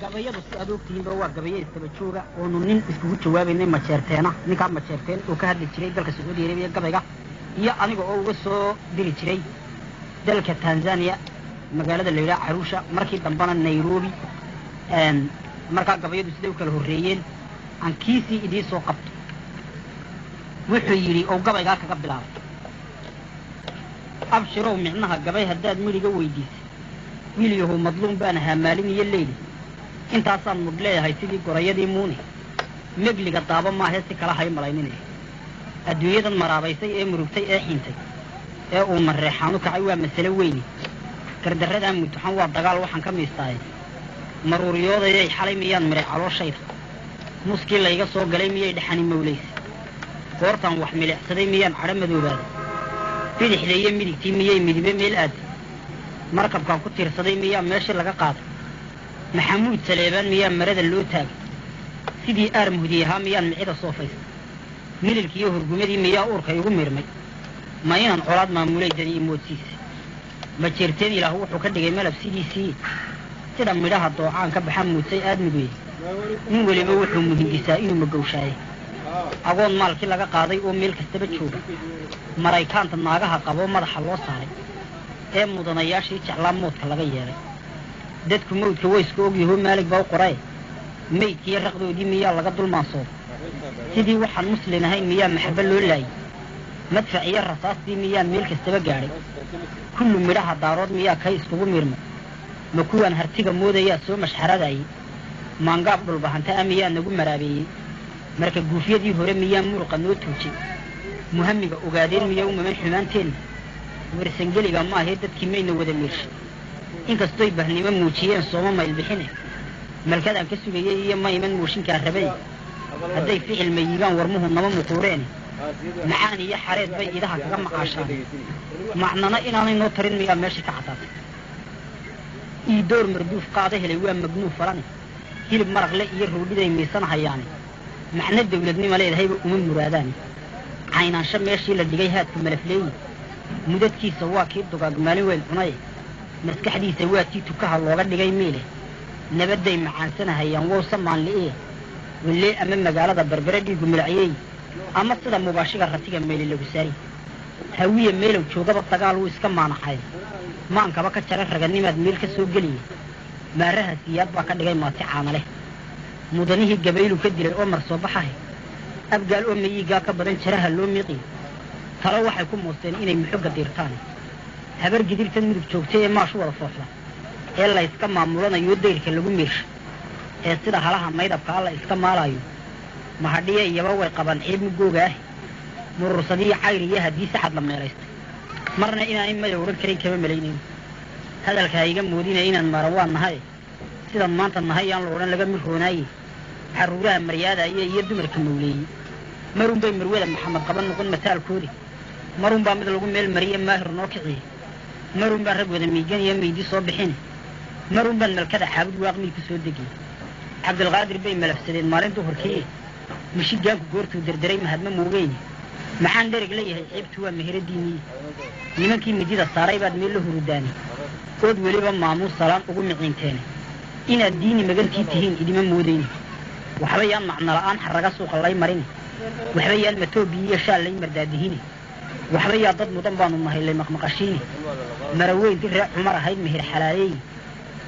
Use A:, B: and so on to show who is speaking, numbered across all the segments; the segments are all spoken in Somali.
A: gabayadu si aad ogtihiinba waa gabayo istaba jooga oonu nin iskugu jawaabaynay majeerteena ninkaa majeerteen oo ka hadli jiray dalka sacuudi arabiya gabayga iyo aniga oo uga soo diri jiray dalka tanzania magaalada la yidhaha caruusha markii dambena nairobi. Markaa gabayadu siday u kala horreeyeen? Aan kiisii idiin soo qabto. Wuxuu yidhi oo gabaygaa kaga bilaabay abshirow micnaha gabay haddaad midhiga weydiisay. Wiilyahow madluum baan ahaa maalin iyo leyli intaasaan mudh leeyahay sidii gorayadii muuni. Megliga daaba maahee si kala hay malayninaya adduunyadan maraabaysay ee murugtay ee xintay. Ee uu mareexaanu kacay waa masale weyni. Gardarradaa mutuxan waa dagaal waxaan ka miistaaye maruuriyoodayay xalay miyaan miray calooshayda muskii layga soo galay miyay dhexani mawlaysa goortaan wax milicsaday miyaan cadho madoobaaday bidixda iyo midigtii miyay midibe meel aaday markabkaan ku tiirsaday miyaa meeshii laga qaaday maxamuud saleebaan miyaa marada loo taagay? Sidii aar muhdi ahaa miyaan micida soofaystay mililkiiyo hurgumadii miyaa uurka igu miirmay ma inaan colaad maamulay dani imoodsiisa ma jeerteen ilaah wuxuu ka dhigay malab sidiisii sida midhaha doocaan ka baxa muudsay aadmiguye nin weliba wuxuu muhindisaa inuu magowshaaye agoon maalkii laga qaaday oo meel kastaba jooga. Maraykaanta naagaha qaboo madaxa loo saaray. Ee mudanayaashii jeclaa moodka laga yeelay dadku mawdka wayska ogyahoo maalig baa u qorae maydkiiyo raqdoodii miyaa laga dulmaansooda sidii waxaan muslin ahayn miyaa maxabo loo laayay? Madfac iyo rasaastii miyaa meel kastaba gaadhay? Kullu midhaha daarood miyaa kay iskugu miirmay ma kuwaan hartiga moodayaa soo mashxaradayay? Maangaab dhulbahanta ah miyaa nagu maraabeeyey marka guufyadii hore miyaa muruqa noo tuujay? Muhamiga ogaadeen miyaa u maman xumaanteenna? Wersangeliga maahee dadkii mayna wada miirshay inkastoy bahnimo muujiyeen sooma maylbixine malkadaan ka sugayey iyo ma iman mooshinkaan rabay hadday ficil mayigaan warmuhu nama muquureene macaan iyo xareed bay idaha kaga maqaashaan. Macnana inaanay noo tarin miyaa meeshii ka caddaatay iidoor marduuf qaada helay waa magnuuf falane hilib maraqle iyo roodhiday miisanahayaane macno dawladnima leedahayba uma muraadaane caynaansho meeshii la dhigay haadka malafleeyi mudadkiisa waa kii dugaag maalin weyn cunaye maskaxdiisa waa tii tukaha looga dhigay miile nabadday macaansanahayaan wowsa maanli'ee wellee ama magaalada berbere dhiigu milacyeey ama sida mubaashiga ratiga meeli lagu saari. Hawiye meelow joogaba dagaal wuu iska maanaxay maankaba ka jara raganimaad meel ka soo geliya maaraha siyaad baa ka dhigay maati caana leh mudanihii gabaylu ka dilay oo mar soo baxahay abgaal oo mayiigaa ka badan jaraha loo miiqiyo talo waxay ku muusteen inay muxogga diirtaan habar gidirtan mudug joogtay ee maashu wada foofda ee la yska maamulanayo dayrka lagu miirsha ee sida halaha maydabka alla iska maalaayo. Mahadhiye iyaba way qabaan ciib mugooga ah. Murursadiyo cayr iyo haddii sacad la meelaystay. Marna inaanay mada odhan karin kama malaynayn hadalka ha iga moodina inaan maran waa nahay. Sidan maanta nahay yaan la odhan laga mirroonaaye xaruuraha maryaadaaya iyo dumarka mawleeyey marun marwada maxamed qaban noqon mataalkoodi. Marun baa mid lagu meel mariye maahir noo kiciye marun baa rag wada miigan iyo meydi soo bixine marun malkada xaabud waaqmii ku soo degiye cabdilqaadir bay malafsadeen maalin duhurkii mishigaanku goortuu derderay mahadma moogeyne maxaan dhereg leeyahay ciibtu waa meheradiinii. Nimankii midida saaray baad meel la hurudaani ood weliba maamuus salaan ugu miciinteene inaad diini magantii tihiin idima moodayne waxba yaan macno la'aan xarraga suuqa lay marine waxba yaan matoobiyi iyo shaal lay mardaadihine waxba yaa dad mudan baanu nahay lay maqmaqashiine maraweyn diree cumar ahayd mehir xalaaleeyi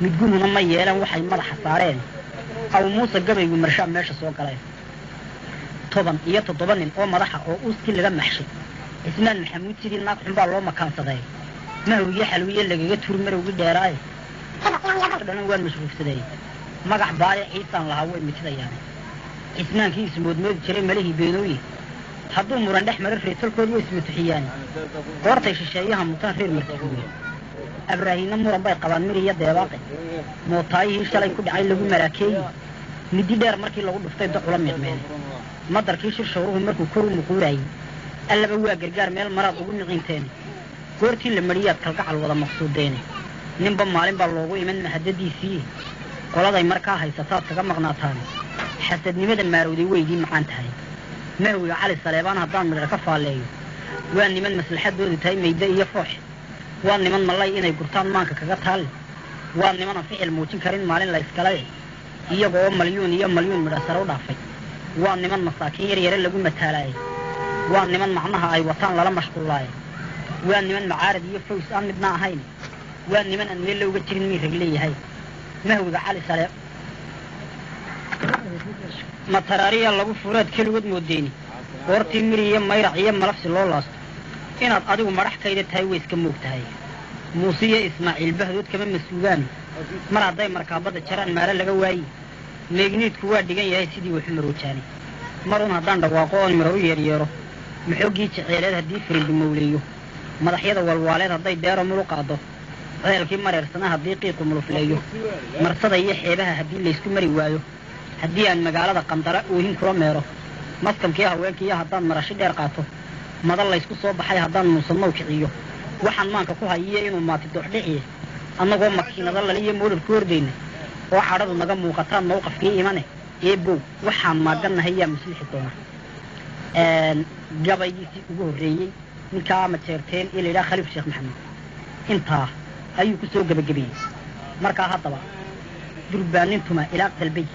A: midguhuna ma yeelan waxay madaxa saareen. Aw muuse gabaygu marshaa meesha soo galeen toban iyo toddoba nin oo madaxa oo uuskii laga maxshay. Cismaan maxamuud sidii naag xunbaa loo makaansaday mahwiyo xalwiye lagaga turi marowgii dheeraaye dhanan waan mashruufsaday magax baale ciisaan lahaa way mitidayaan cismaankii ismoodmoodi jiray malihii beenooye hadduu muran dhex mara reertalkood way ismutuxiyaan goortay shisheeyaha mutaan reer martifuuye abraahiinna muran bay qabaan mir iyo deebaaqe. Mootaayihii shalay ku dhacay lagu maraakeeyi middi dheer markii lagu dhuftay dacula miicmeene madarkii shir shawruhu markuu kor u muquuraayey allaba waa gargaar meel maraad ugu miciinteene goortii la mariyaad kalgacal wada maqsuudeene. Ninba maalin baa loogu iman mahadadiisii. Qoladay markaa haysataad kaga maqnaataane xasadnimada maarowday weydii macaan tahay mahwiga cali saleebaan haddaan midhar ka faalleeyo waa niman maslaxadoodu tahay mayde iyo foox waa niman mallay inay gurtaan maanka kaga taalle waa nimanan ficil muujin karin maalin la yskale iyaga oo malyuun iyo malyuun midha sare u dhaafay waa niman masaakiin yar yare lagu mataalaayay waa niman macnaha ay wataan lala mashquulaaya waa niman macaarad iyo faws aan midna ahayn waa niman aan meel looga jirin mii rag leeyahay mahwiga cali sale mataraariya lagu furaad keligood moodeeni. Goortii miri iyo mayrac iyo malafsi loo laasto. Inaad adigu madhaxkayda tahay way iska moog tahay muuse iyo ismaaciil bahdood kama masuugaani mar hadday markaabadda jaraan maare laga waayi. Meegniidku waa dhigan yahay sidii waxu maroojaani mar un haddaan dhawaaqo oon miro u yeeryeero maxoogii jeceeleed haddii firimbi mawleeyo. Madaxyada walwaaleed hadday deero mulu qaado ceelkii mareersana haddii qiiqu mulufleeyo. Marsada iyo xeebaha haddii laysku mari waayo haddii aan magaalada qandara oohin kula meero maskamkii haweenkiiyo haddaan marashi dheer qaato madal laysku soo baxay haddaan muusannow kiciyo waxaan maanka ku hayiyo inuu maati dooxdhiciye annagoo makiinado laliyo moodhar ku hordayna oo cadhadu naga muuqataan mawqafkii imane eebow waxaan maagannahay yaa muslixi doona gabaygiisii ugu horreeyey ninkaa majeerteen ee la yidhaha khaliif sheekh maxamed. Intaa ayuu ku soo gebagabeeyey markaa haddaba durbaanintuma ilaa dalbay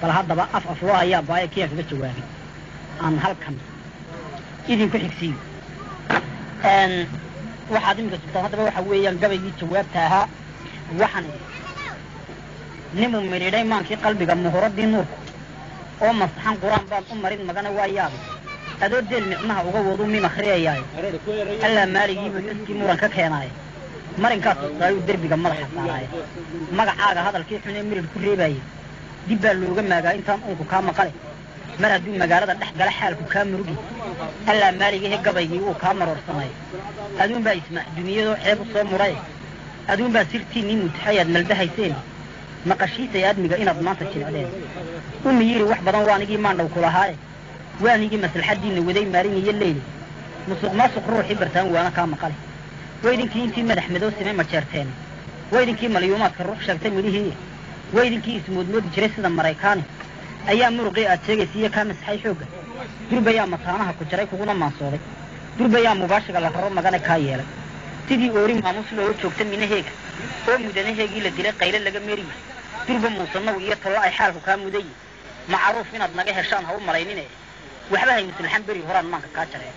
A: bal haddaba af afloo ayaa baaya kiyaan kaga jawaabay aan halkan idinku xigsiiyo waxaad iminka sugtaan haddaba waxa weeyaan gabaygii jawaabta ahaa waxaan nimuu midhiidhay maankii qalbiga muhuradii nuurku oo masaxan qur'aan baan u marin magana waa yaabay. Adoo deel micnaha uga wadu mim akhriyayaayo allaa maaligiibu iskii muran ka keenaaye marinkaas ustaayuu derbiga madaxa saaraaye magacaaga hadalkii xun ee ku reebaaye dib baa looga maagaa intaan uunku kaa maqale mar hadduu magaalada dhex gala xaalku kaa murugi allaa maaligihe gabaygii wuu kaa maroorsanay aduunbaa ismaac duniyadoo ceeb u soo mudhaye aduunbaa sirtiinnii mutaxayaad maldahayseen maqashiisay aadmiga inaad maanta jilicdeen umi yiri wax badan waanigii maandhaw ku lahaaye waanigii maslaxaddiinna waday maalin iyo leyli musuq maasuq ruuxii bartaan waana kaa maqale waydinkii intii madax madow simay majeerteen waydinkii malyuumaadka ruux sheegtay midhihii waydinkii ismoodmoodi jiray sida maraykaani ayaa muruqii aad sheegaysa iyo kaa masaxay xoogga durbayaa mataanaha ku jaray kuguna maansooday durbayaa mubaashiga la raro magane kaa yeelay. Sidii oori maamuus looga joogta minaheega oo mudanaheegii la dilay qayle laga meriye durba muusanow iyo tollo ay xaalku kaa mudaye. Macruuf inaad naga heshaan ha u malaynine waxba hay musulxan beri horaan maanka kaa jareen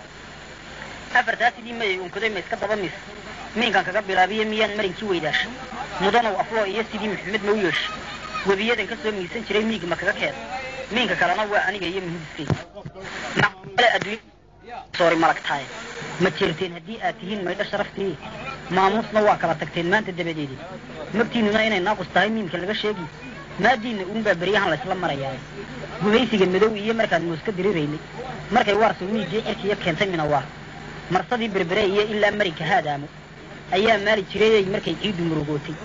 A: afartaa sidii mayay unkuday ma iska daba mis miinkan kaga bilaabiye miyaan marinkii weydaasha mudanow afloo iyo sidii maxamed ma u yeesha webiyadan ka soo miisan jiray miig ma kaga keeda miinka kalena waa aniga iyo muhidiskeyga adduunya soori malagtaaye ma jeerteen haddii aad tihiin maydho sharaftii maamuusna waa kala tagteen maanta dabadeedi. Magtiinnuna inay naaqus tahay miimka laga sheegi? Maadiinna uunbaa beryahan laysla marayaa. Gumaysiga madow iyo markaan muuska diriraynay markay waarsa wiigii cirkiiyo keentay minawaar marsadii berbere iyo ilaa marinka haadaamo ayaa maali jirayey markay ciiddu murugootay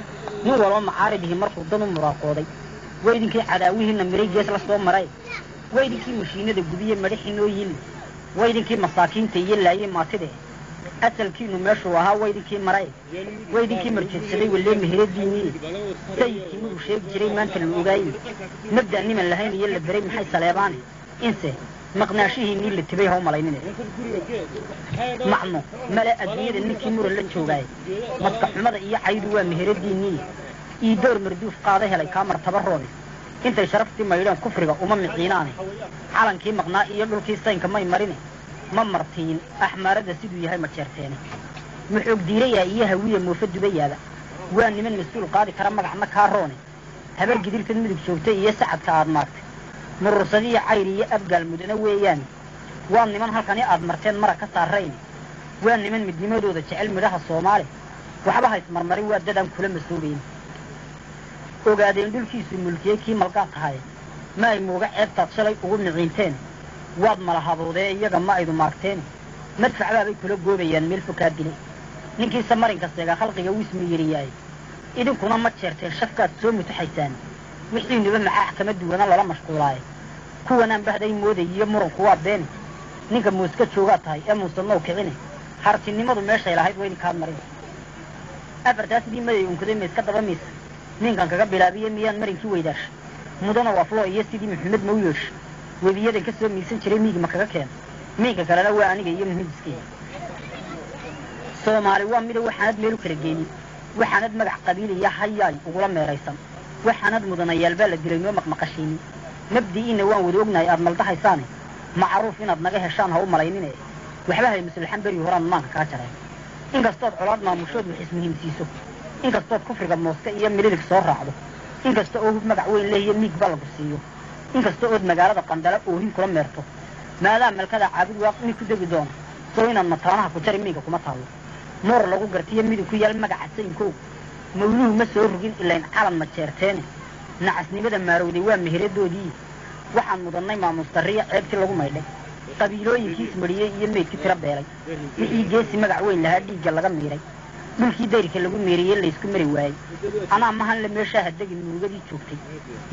A: nin waloo macaaridihii markuu dan u muraaqooday. Waydinkii cadaawihiinna miray gees la soo maray. Waydinkii mashiinada gubiye madhaxii noo yili waydinkii masaakiinta iyo laayey maatide. Asalkiinu meeshuu ahaa waydinkii maray. Waydinkii marjeedsaday wallee meheradiinii sayidkii miduu sheegi jiray maanta la ogaayey mabda niman lahayn iyo la beray maxay saleebaane inse maqnaashihiinii la tibay ha u macno male adduunyada ninkii muran la joogaaye maska xumada iyo caydu waa meheradiinii ii door marduuf qaada helay kaa martaba roone intay sharaftii maydheen kufriga uma miciinaane calankii maqnaa iyo dhulkii saynka may marine. Ma martiin axmaaradda siduu yahay ma jeerteene maxoog diirayaa iyo hawiya moofa dubayaaba waa niman mas'uul qaadi kara magacna kaa roone habar gidirtad midug joogtay iyo sacadka aad maartay murursadiyo cayr iyo abgaal mudana weeyaane waa niman halkani aad marteen mara ka saarayne waa niman midnimadooda jecel midhaha soomaali. Waxba haysmarmarin waa dadaan kula masoobayn ogaadeen dhulkiisu mulkiyey kii malgaad tahaye ma ay mooga ceebtaad shalay ugu miciinteen waad malahadoodee iyaga ma aydu maagteene madfacbaabay kula goobayaan meel fokaa dilay ninkiisa marinka seega khalqiga wiismu yidhiyaaye idinkuna ma jeerteen shafkaad soo mutaxaysaan wixiinuba maxaax kama duwana lala mashquulaaye kuwanaan bahday mooday iyo muranku waa beene ninka muuska joogaa tahay ee muusanow kicine hartinimadu meeshay lahayd waa idinkaad marin. Afartaa sidii maday unkuday ma iska daba miisa ninkan kaga bilaabiye miyaan marinkii weydaasha mudanow afloo iyo sidii maxamed ma u yeesha webiyadan ka soo miisan jiray miig ma kaga keena miinka kalena waa aniga iyo muhidiskeyga soomaali waa mida waxaanad meel u kala geenin. Waxaanad magac qabiiliya hayaay ugula meeraysan waxaanad mudanayaal baa la dilay noo maqmaqashiini mabdi'iinna waan wada ognahay aad maldahaysaane. Macruuf inaad naga heshaan ha u malaynine. Waxba hay maslaxan beri horaan maanka kaa jareen inkastood colaad maamushood wax ismuhiimsiiso inkastood kufriga mooska iyo mililig soo raacdo. Inkasta oo hub magac weyn lehiyo miig ba lagu siiyo. Inkasta ood magaalada qandala oohin kula meerto. Maadaa malkada caabud waa nin ku degi doona soo inaad mataanaha ku jari miiga kuma taallo moor lagu gartiyo midug ku yaal magaca sayinkow mawluhu ma soo rogin ilayn calan ma jeerteene. Nacasnimada maarowday waa meheradoodii waxaan mudannay maamustarriya ceebtii lagu maydhay. Qabiilooyinkiis mariyey iyo meydkii tiro beelay. Wixii geesi magac weyn lahaa dhiigga laga miidhay dhulkii dayrka lagu meeriyey laysku mari waayey. Anaa mahanle meeshaa hadegin murugadii joogtay.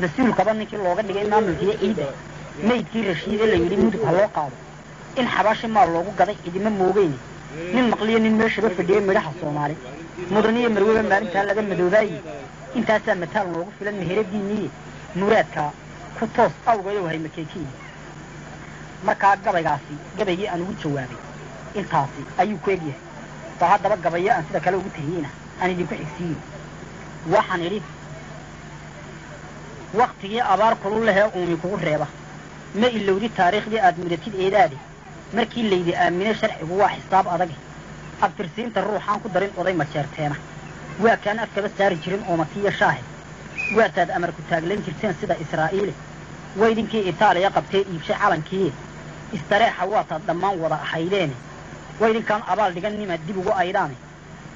A: Mas'uulkaba ninkii looga dhigay maamulkiiyo ciidda. Meydkii rashiide la yidhi mudug ha loo qaado. In xabaashi maal loogu gaday cidima moogeyne nin maqliyo nin meeshaba fadhiyey midhaha soomaali mudaniyo marweba maalintaa laga madoobaayey intaasaa mataal noogu filan meheradiinniye muraadkaa ku toos awgayow hay makeekiin markaa gabaygaasi gabaygii aan ugu jawaabay intaasi ayuu ku egyahay. Baa haddaba gabayo aan sida kale ugu tahiyeyna aan idinku xigsiiyo waxaan idhi waktigii abaar kulul lehee uumi kugu reeba. Ma ilowdi taariikhdii aad mudatid eedaade markii laydi aaminay sharcigu waa xisaab adage abtirsiinta ruuxaan ku darin oday majeerteena waa kaan afkaba saari jirin oomatiyo shaahe waataad amar ku taaglan jirteen sida israa'iile waydinkii itaaliya qabtee iibshay calankiiye istareexa waataad dhammaan wada ahaydeene waydinkaan abaal dhigan nimaad dib ugu aydhaane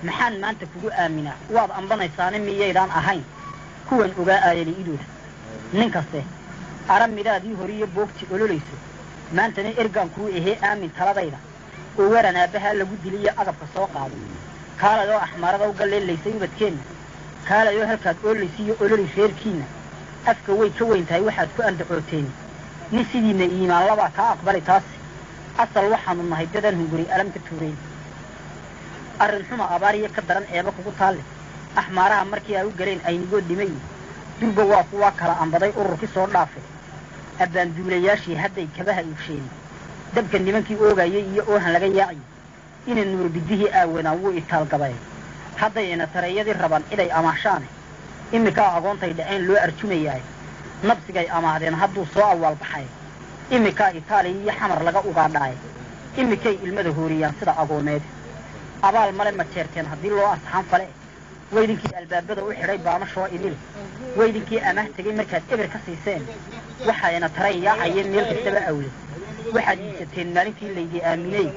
A: maxaan maanta kugu aaminaa waad ambanaysaane miyaydaan ahayn. Kuwan ogaa aayali idooda. Nin kaste ara midaadii horiyo boogti ololayso maantana ergaan kuu ahee aamin taladayda oo waran aabbahaa lagu diliyo agabka soo qaado. Kaalayoo axmaarada u galleelaysay ubadkeenna kaalayoo halkaad oolaysiiyo ololi reerkiinna afka way ka weyn tahay waxaad ku andacooteen. Nin sidiinna iimaan labaa kaa aqbali taasi asal waxaanu nahay dadaan hunguri alam ka arrin xuma abaariyo ka daran eeba kugu taalle axmaaraha markii ay u galeen aynigood dhimayin durba waa kuwaa kala ambaday ururkii soo dhaafe abbaanduulayaashii hadday kabaha iibsheeni dabka nimankii oogayay iyo oohan laga yaaciyo ina nuur bidihii aawadaan wuu itaalgabay hadday ina tareeyadii rabaan ciday amaashaane iminkaa agoontay dhaceen loo arjumayaay nabsigay amaahdeen hadduu soo awaalbaxay iminkaa itaaliya iyo xamar laga ugaadhaaye iminkay ilmada hooriyaan sida agoomeed abaal male ma jeerteen haddii loo asxaan fale. Waydinkii albaabada u xidhay baamashoo idile waydinkii amaah tegey markaad eber ka siiseen waxayna taray yaacayeen meel kastaba awle waxaad iibsateen maalintii laydi aaminey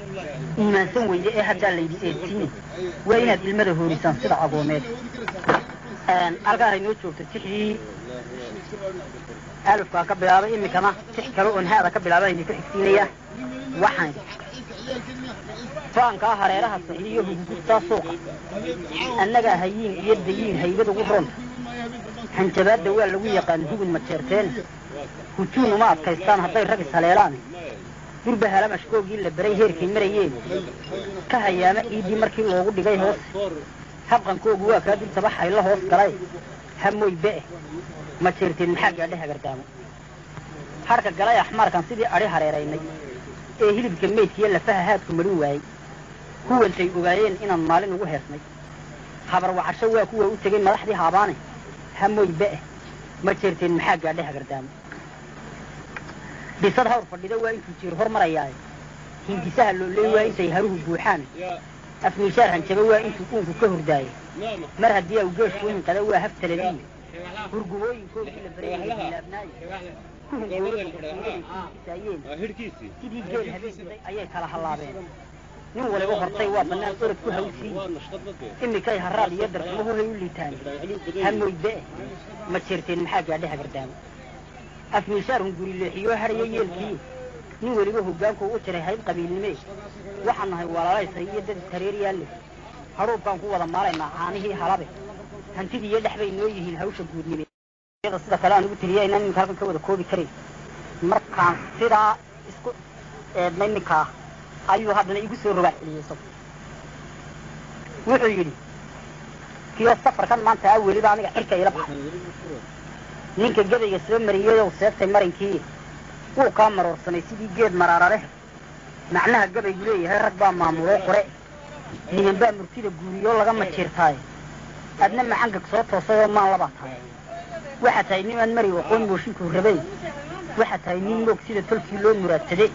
A: iimaansan weyde ee haddaa laydi eedsiine waa inaad ilmada hoorisaan sida agoomeed halkaan ay noo joogto tixdii alufkaa ka bilaabay iminkana tix kale oon haada ka bilaabay idinku xigsiinaya waxaan faankaa hareeraha saxiiyo hugugustaa suuqa annagaa hayiin iyo dayiin haybad ugu roonta hanjabaadda waa lagu yaqaan hugun majeerteene hujuun uma adkaystaan hadday rag is durba halamashkoogii la beray heerkay marayeen ka hayaama ciiddii markii loogu dhigay hoose habqankoogu waa kaa dul tabaxay la hoos galay. Hamoy be'e ma jeerteen maxaa gaadha hagardaamo harka galay axmaarkan sidii adhi hareeraynay. Ee hilibka meydkiiyo lafaha haadku marin waayey. Kuwantay ogaayeen inaan maalin ugu heesnay. Habar wacasho waa kuwa u tegay madaxdii haabaane. Hamoy be'e ma jeerteen maxaa gaadha hagardaamo dhisad hawr fadhida waa intuu jiir hor marayaaye hindisaha looleey waa intay haruhu buuxaan afmiishaar hanjaba waa intuu uunku ka hordaaye mar haddii aw geeshku hinqada waa haftaladiyo hurgumooyinkoodii la bareeylaabnaayo kuhungooradakuudaayeen sidii geel habeenkiday ayay kala hallaabeen nin waliba hortay waa bannaan orod ku hawsiiye iminkay haraad iyo darxumo horay u liitaan hamoy be'e ma jeerteen maxaa gaadha hagardaamo afmiishaar hunguri leexiyoo hadhaya yeelkii nin weliba hoggaanku u jiray hayb qabiilnimee waxaan nahay walaalaysay iyo dad tareer yaalle hadhuubkaan ku wada maalaynaa caanihii halabe hantidii iyo dhex bay noo yihiin hawsha guudnime iyada sida kale aan ugu tiriya inaan ninka halkan ka wada koobi karin markaan sidaa isku eednay ninkaa ayuu haddana igu soo rogaal celiyey isagu wuxuu yidhi kiyo safarkan maanta a weliba aniga xilka ila baxay ninka gabayga soo mariyeyow seegtay marinkii wuu kaa maroorsanay sidii geed maraarareh macnaha gabaygu leeyahay rag baa maamuloo qore. Niman baa murtida guuriyoo laga majiirtaaye adna macangag soo toosay oo maan labaa tahay. Waxaa tahay nimaan mari aqoon mooshinkuu rabay. Waxaa tahay nin moog sida tolkii loo muraadsaday.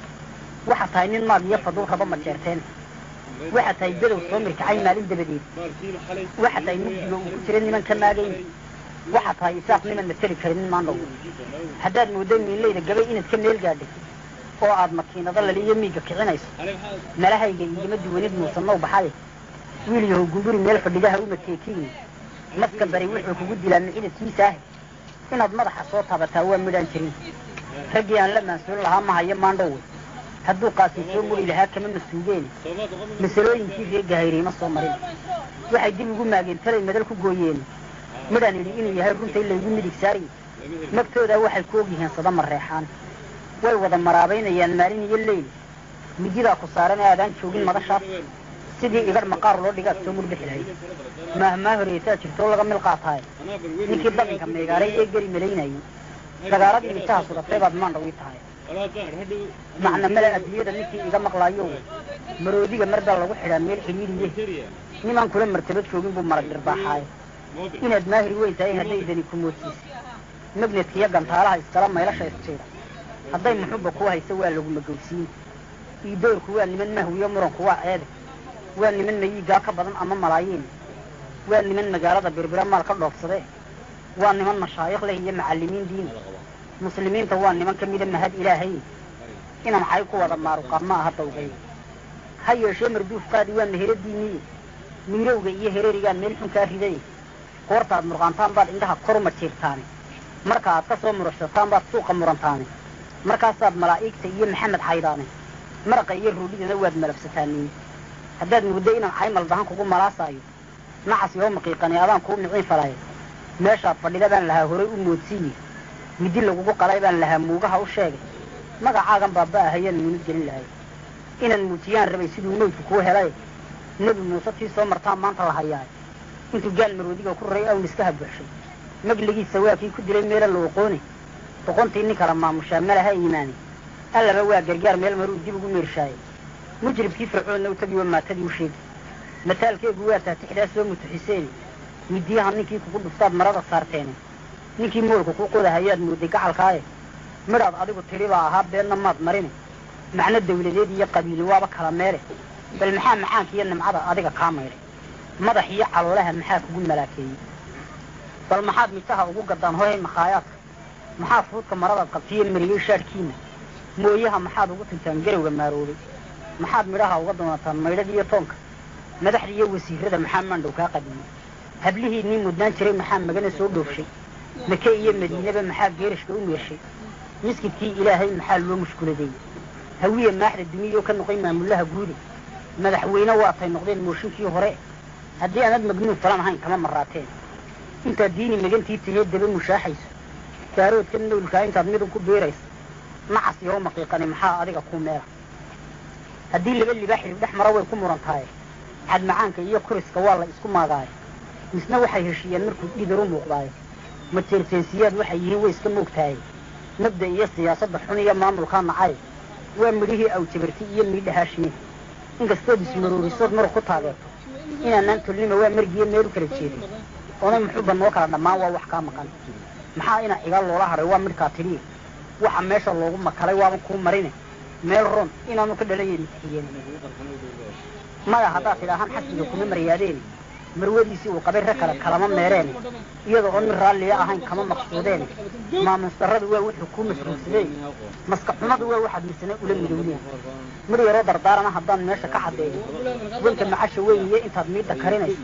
A: Waxaa tahay nin maag iyo fadul raba ma jeerteen waxaa tahay bedow soo mirkacay maalin dabadeed. Waxaa tahay mugdiga uu ku jira niman ka maagayn waxaa tahay isaaq niman mateli karin nin maandhow haddaad mooddo miinleyda gabay inaad ka meel gaadhay oo aad makiinado laliyo miigga kicinayso malahayga igama duwanid muusannow baxaye wiil yahow gunguri meel fadhigaha uma teekiini maska bari wuxuu kugu dilaa micidadkiisa ah inaad madaxa soo taabataa waa midhaan jirin. Raggii aan la maansoon lahaa ma hayo maandhowe hadduu qaasi soo muri lahaa kama masuugeeni masalooyinkii reer gahayray ma soo marin. Waxay dib ugu maageen talay madal ku gooyeen runta in laygu midig saariy magtoodaa waxay ku ogyihiin sada mareexaan way wada maraabaynayaan maalin iyo leyl mididaa ku saaran ee aadaan joogin madashaas sidii igadh maqaar loo dhigaad soo murdhixi lahayd maahmaa horeetaa jirtoo laga mil qaataaye ninkii dabinka meegaaray ee geri malaynayay sagaaladii intaha sudatay baad maandhaw ii tahay macna male adduunyada ninkii iga maqlaayo maroodiga mar baa lagu xidhaa meel xidhiiriye nimaan kula martaba joogin buu marag dhirbaaxaaye hadday dani ku moodsiisa magnedka iyo gantaalaha iskala maylasha isjiira hadday muxubba kuu hayso waa lagu magowsiin iidoorku waa niman mahwiyo muranku waa ceebe waa niman mayiigaa ka badan ama malaayiin waa niman magaalada birbira maal ka dhoofsade waa niman mashaayikh leh iyo macallimiin diin muslimiinta waa niman ka mida mahad ilaahay inaan cay ku wada maaruqaa ma aha dawgay ha yeeshee marduuf qaadi waa meheradiiniye miirowga iyo hererigaa meel xun kaa riday koortaad murqaantaan baad indhaha koruma jiirtaane marka aad ka soo muruxsataan baad suuqa murantaane markaasaad malaa'igta iyo maxamed xaydaane maraqa iyo ruudhidana waad malabsataaniin haddaad muddo inaan caymal dahan kugu malaasaayo. Nacas yoo maqiiqani adaan kuu miciin falaya meeshaad fadhida baan lahaa horay u moodsiiye midi lagugu qalay baan lahaa muugaha u sheegay. Magacaagan baaba ahayaan muunid gelin lahay. Inaan muujiyaan rabay siduu mawdku kuu helay. Nebi muuse tii soo martaan maanta la hayaay intuu gaal maroodiga ku raray awn iska habuxshay magligiisa waa kii ku dilay meela la oqoone boqontii nin kala maamushaa malaha iimaani. Allaba waa gargaar meel maruu dib ugu meershaayay mujribkii fircoonna u tagi wa maatadii u sheegi mataalkeegu waa taatixdaa soo mutuxiseeni midiyaha ninkii kugu dhuftaad marada saarteene ninkii moolka ku qodahayaad mooday gacalkaaye. Midhaad adigu tiri baa ahaa beenna maad marine macno dawladeed iyo qabiili waaba kala meele bal maxaa macaanka iyo nimcada adiga kaa maydhay madax iyo caloolaha maxaa kugu malaakeeyey? Bal maxaad misaha ugu gadaan hohay makhaayaadka maxaa fuudka maradaad qabtiyo mariyey shaadhkiina mooyaha maxaad ugu tintaan garowga maaroobay? Maxaad midhaha uga doonataan maydhada iyo toonka? Madaxda iyo wasiirada maxaa maandhow kaa qadiyey? Hablihii nin mudnaan jiray maxaa magana soo dhoofshay? Make iyo madiinaba maxaa geerashka u meershay miskidkii ilaahay maxaa loo mushkuladeeyey hawiye maaxda duniyao ka noqay maamulaha guude madaxweyne waatay noqdeen mooshinkii hore haddii aanad magnuun falan ahayn kama maraateen. Intaad diini magantii tahee daba mushaaxayso. Daaroodka nawlkaa intaad midun ku biirayso nacas iyo maqiiqani maxaa adiga ku meela haddii laba libaa xidhib dhex mara way ku muran tahay cadmacaanka iyo kuriska waa la isku maagaayo. Misna waxay heshiiyeen markuu dhidar u muuqdaayo. Mateerteensiyaad waxay yihiin way iska moogtahay. Mabda iyo siyaasadda xun iyo maamulkaa nacay waa midhihii awjabarti iyo miidhahaashine inkastood ismaroorisood marug ku taageerto inaanaan tolnima waa margiyo meel u kala jeedin. Oonay muxuuba noo kala dhammaan waa wax kaa maqan. Maxaa ina ciga loola haray waa midhkaa tidhiye waxa meesha loogu makalay waaban kuu marine meel ron inaanu ka masixiyen maya haddaad tidhaahaan xasbiga kuma maryaadeen marwadiisii uu qabay rag kale kalama meereene iyada oon mid raalliya ahayn kama maqsuudeene maamuusdarradu waa wuxuu kuu xumadu waa waxaad misane ula midowdeen mid yaroo dardaarana haddaan meesha ka caddeeyo wanka macasha weyniye intaad miidda karinayso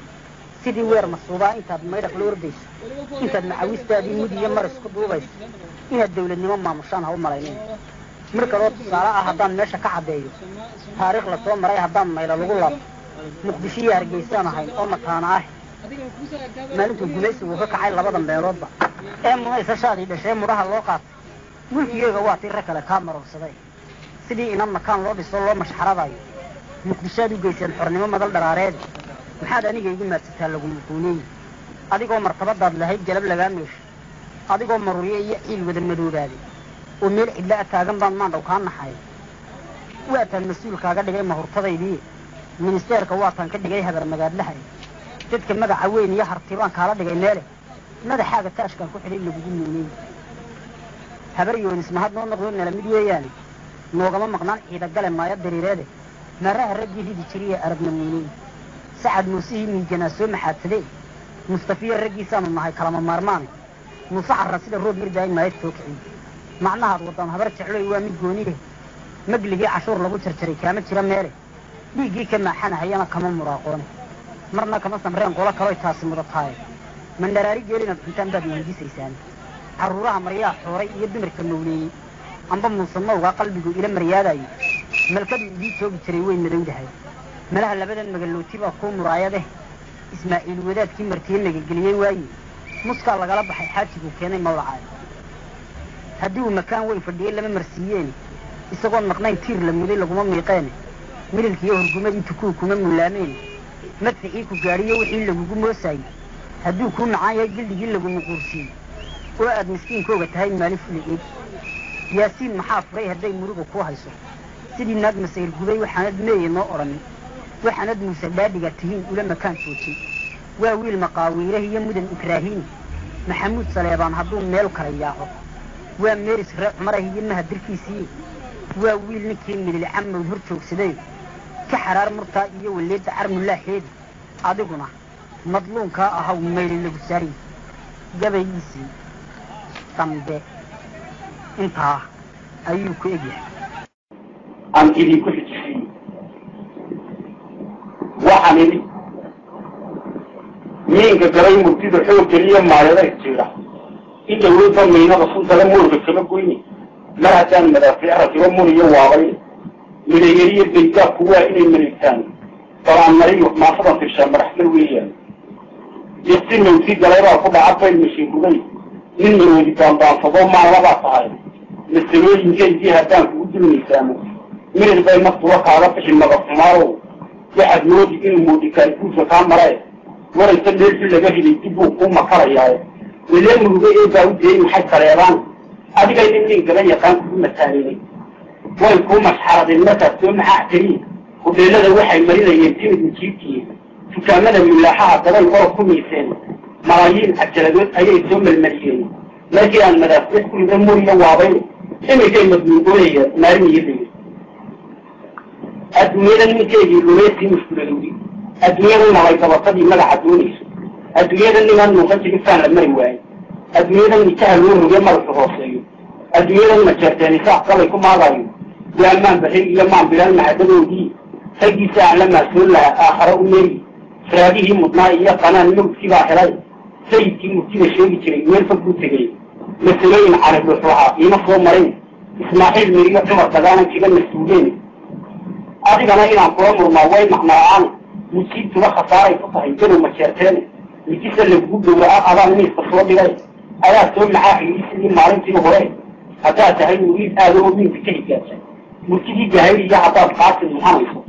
A: sidii weer masuubaa intaad maydhaq la ordayso intaad macawistaadii mud iyo maris ku duubayso inaad dawladnimo maamushaan ha u malaynin mid kaloo tusaale ah haddaan meesha ka caddeeyo taariikh la soo maray haddaan maylo lagu laabto muqdisho iyo hargeysaan ahayn oo mataana ah. Maalintuu gumaysigu ka kacay labada meeloodba ee munaysashaadii dhashee mudhaha loo qaatay mulkigeega waa tii rag kale kaa marorsaday sidii inan makaan loo dhiso loo mashxaradayo muqdishoaad u geyseen xornimo madal dharaareed. Maxaad aniga igu maadsataa lagu muquuneeye adigoo martabadaad lahayd galab lagaa meeshay adigoo maruryo iyo ciil wada madoobaaday oo meel cidla a taagan baan maandhaw kaa naxay. Waataan mas'uulkaaga dhigay mahurtadaydii ministeerka waataan ka dhigay habar magaadlahay. Dadka magaca weyn iyo hartibaan kaala dhigay meele. Madaxaaga taashkaan ku xidhay lagugu muuneey habar yoonis mahad noo noqdo nala mid weeyaane noogama maqnaan ciida gale maayo dariireede. Maraha raggii ridi jiriye aragna muuneey sacad muusihii miijanaa soo maxaadsadee mustafiya raggiisaanu nahay kalama maarmaane muuse carra sida roob mirdaay maayad soo kiciy macnahaad waddaan habar jecloy waa mid gooniye magligii cashuur lagu jarjaray kaama jira meele dhiiggii ka maaxanahayana kama muraaqoone marna kama samreen qolo kaloy taasi mudataaye mandharaari geelinaad cuntaan baad weydiisaysaan. Carruuraha maryaa xooray iyo dumarka mawleeyey amba muuse mawgaa qalbigu ila maryaadayo malkadu idii joogi jiray way madowdahay malaha labadan magalooti baa kuu muraayadeh ismaaciil wadaadkii martiye magageliyey waaye. Muskaa lagala baxay xaajiguu keenay mawlacaay. Haddii uu makaan weyn fadhiyey lama marsiiyeene isagoon maqnayn tiir la muday laguma miiqeene mililkiiyo hurgumadii tukuu kuma mullaameene madficii ku gaadhiyo wixii lagugu moosaayey hadduu kuu macaan yahay gildigii lagumu quursiiyey oo aad miskiinkooga tahay maalin fuli eeg. Yaasiin maxaa furay hadday muruga kuu hayso? Sidii naag masayr guday waxaanad meeye noo odhanin waxaanad muuse dhaadhiga tihiin ula makaan joojay waa wiil maqaawiirah iyo mudan ibraahiim maxamuud saleebaan hadduu meel kala yaaco. Waa meeris ree cumarah iyo mahadirkiisii waa wiil ninkii midil camowd hor joogsaday ka xaraar murtaa iyo waleedda carmulaaxeedi adiguna madluunkaa ahaw mayli lagu saariy gabayiisii dambe intaa ayuu ku egyahay
B: aan idinku xijisiiyo waxaan idhi miinka galay murtida xoog geliya jira. In dawladda miinada suntale muurka kama goyni mar haddaan madaafiic rakibo muniyo waabay midayariyo baydaabku waa inay mareegtaan balaan mariyo maafadan tirshaa madaxgal weeyaan. Yasi mawti galaybaa ku dhaca bayl mashiinkuday nin maroodi baanbaansadoo maalabaa tahay. Masalooyinkaygii haddaan kugu dulmaysaamo mirir bay naftuba kaaga bixi madaxumaarow waxaad moodi inuu moodikaay guusa kaa maree waraysa meelsi laga riday dib buu kuu makarayaaye wilee muruga ee baa u deeyey maxay saleebaan adigay nin nin gala yaqaan kugu mataalinay way kuu markaas soo maxaa tiriin hudheelada waxay marinayeen timid majiibkii dukaamada milaaxaha dabay orod ku miiseen. Malaayiin cajaladood ayay soo melmeliyeen markii aan madaafiix ku rida muriya waabayn. Iminkay iyo layir adduunyada ninkeygii lumeysii mushkuladowdi adduunyada nabay gabatadii magaca doonayso. Adduunyada ninaan nuuqa jibisaan la mari waayo adduunyadan nikaha loo roge madaxu hooseeyo. Adduunyadan majeerteenisaaq galay ku maagayo waa maan baxay iyo maan bilaan mahadadoodii raggiisa aan la maasoon lahaa aakhare u meeri raadihii mudnaa iyo qanaan mawdkii baa helay sayidkii murtida sheegi jiray meel fog buu tegey masalooyin carabuuxuhaa iima soo marin ismaaciil miriyo cumar dagaanan kiga mas'uuleen adigana inaan kula murmaa way macnaa-aan musiibtuba khasaaray ku tahay gadow majeerteene mijisa lagugu gowraca adaan miiska soo dhigay ayaa soo maxaaxiyey sidii maalintii hore haddaad tahay muriid aada oo miinka ka higaasa murtidii jahayliya haddaad qaasin muxanayso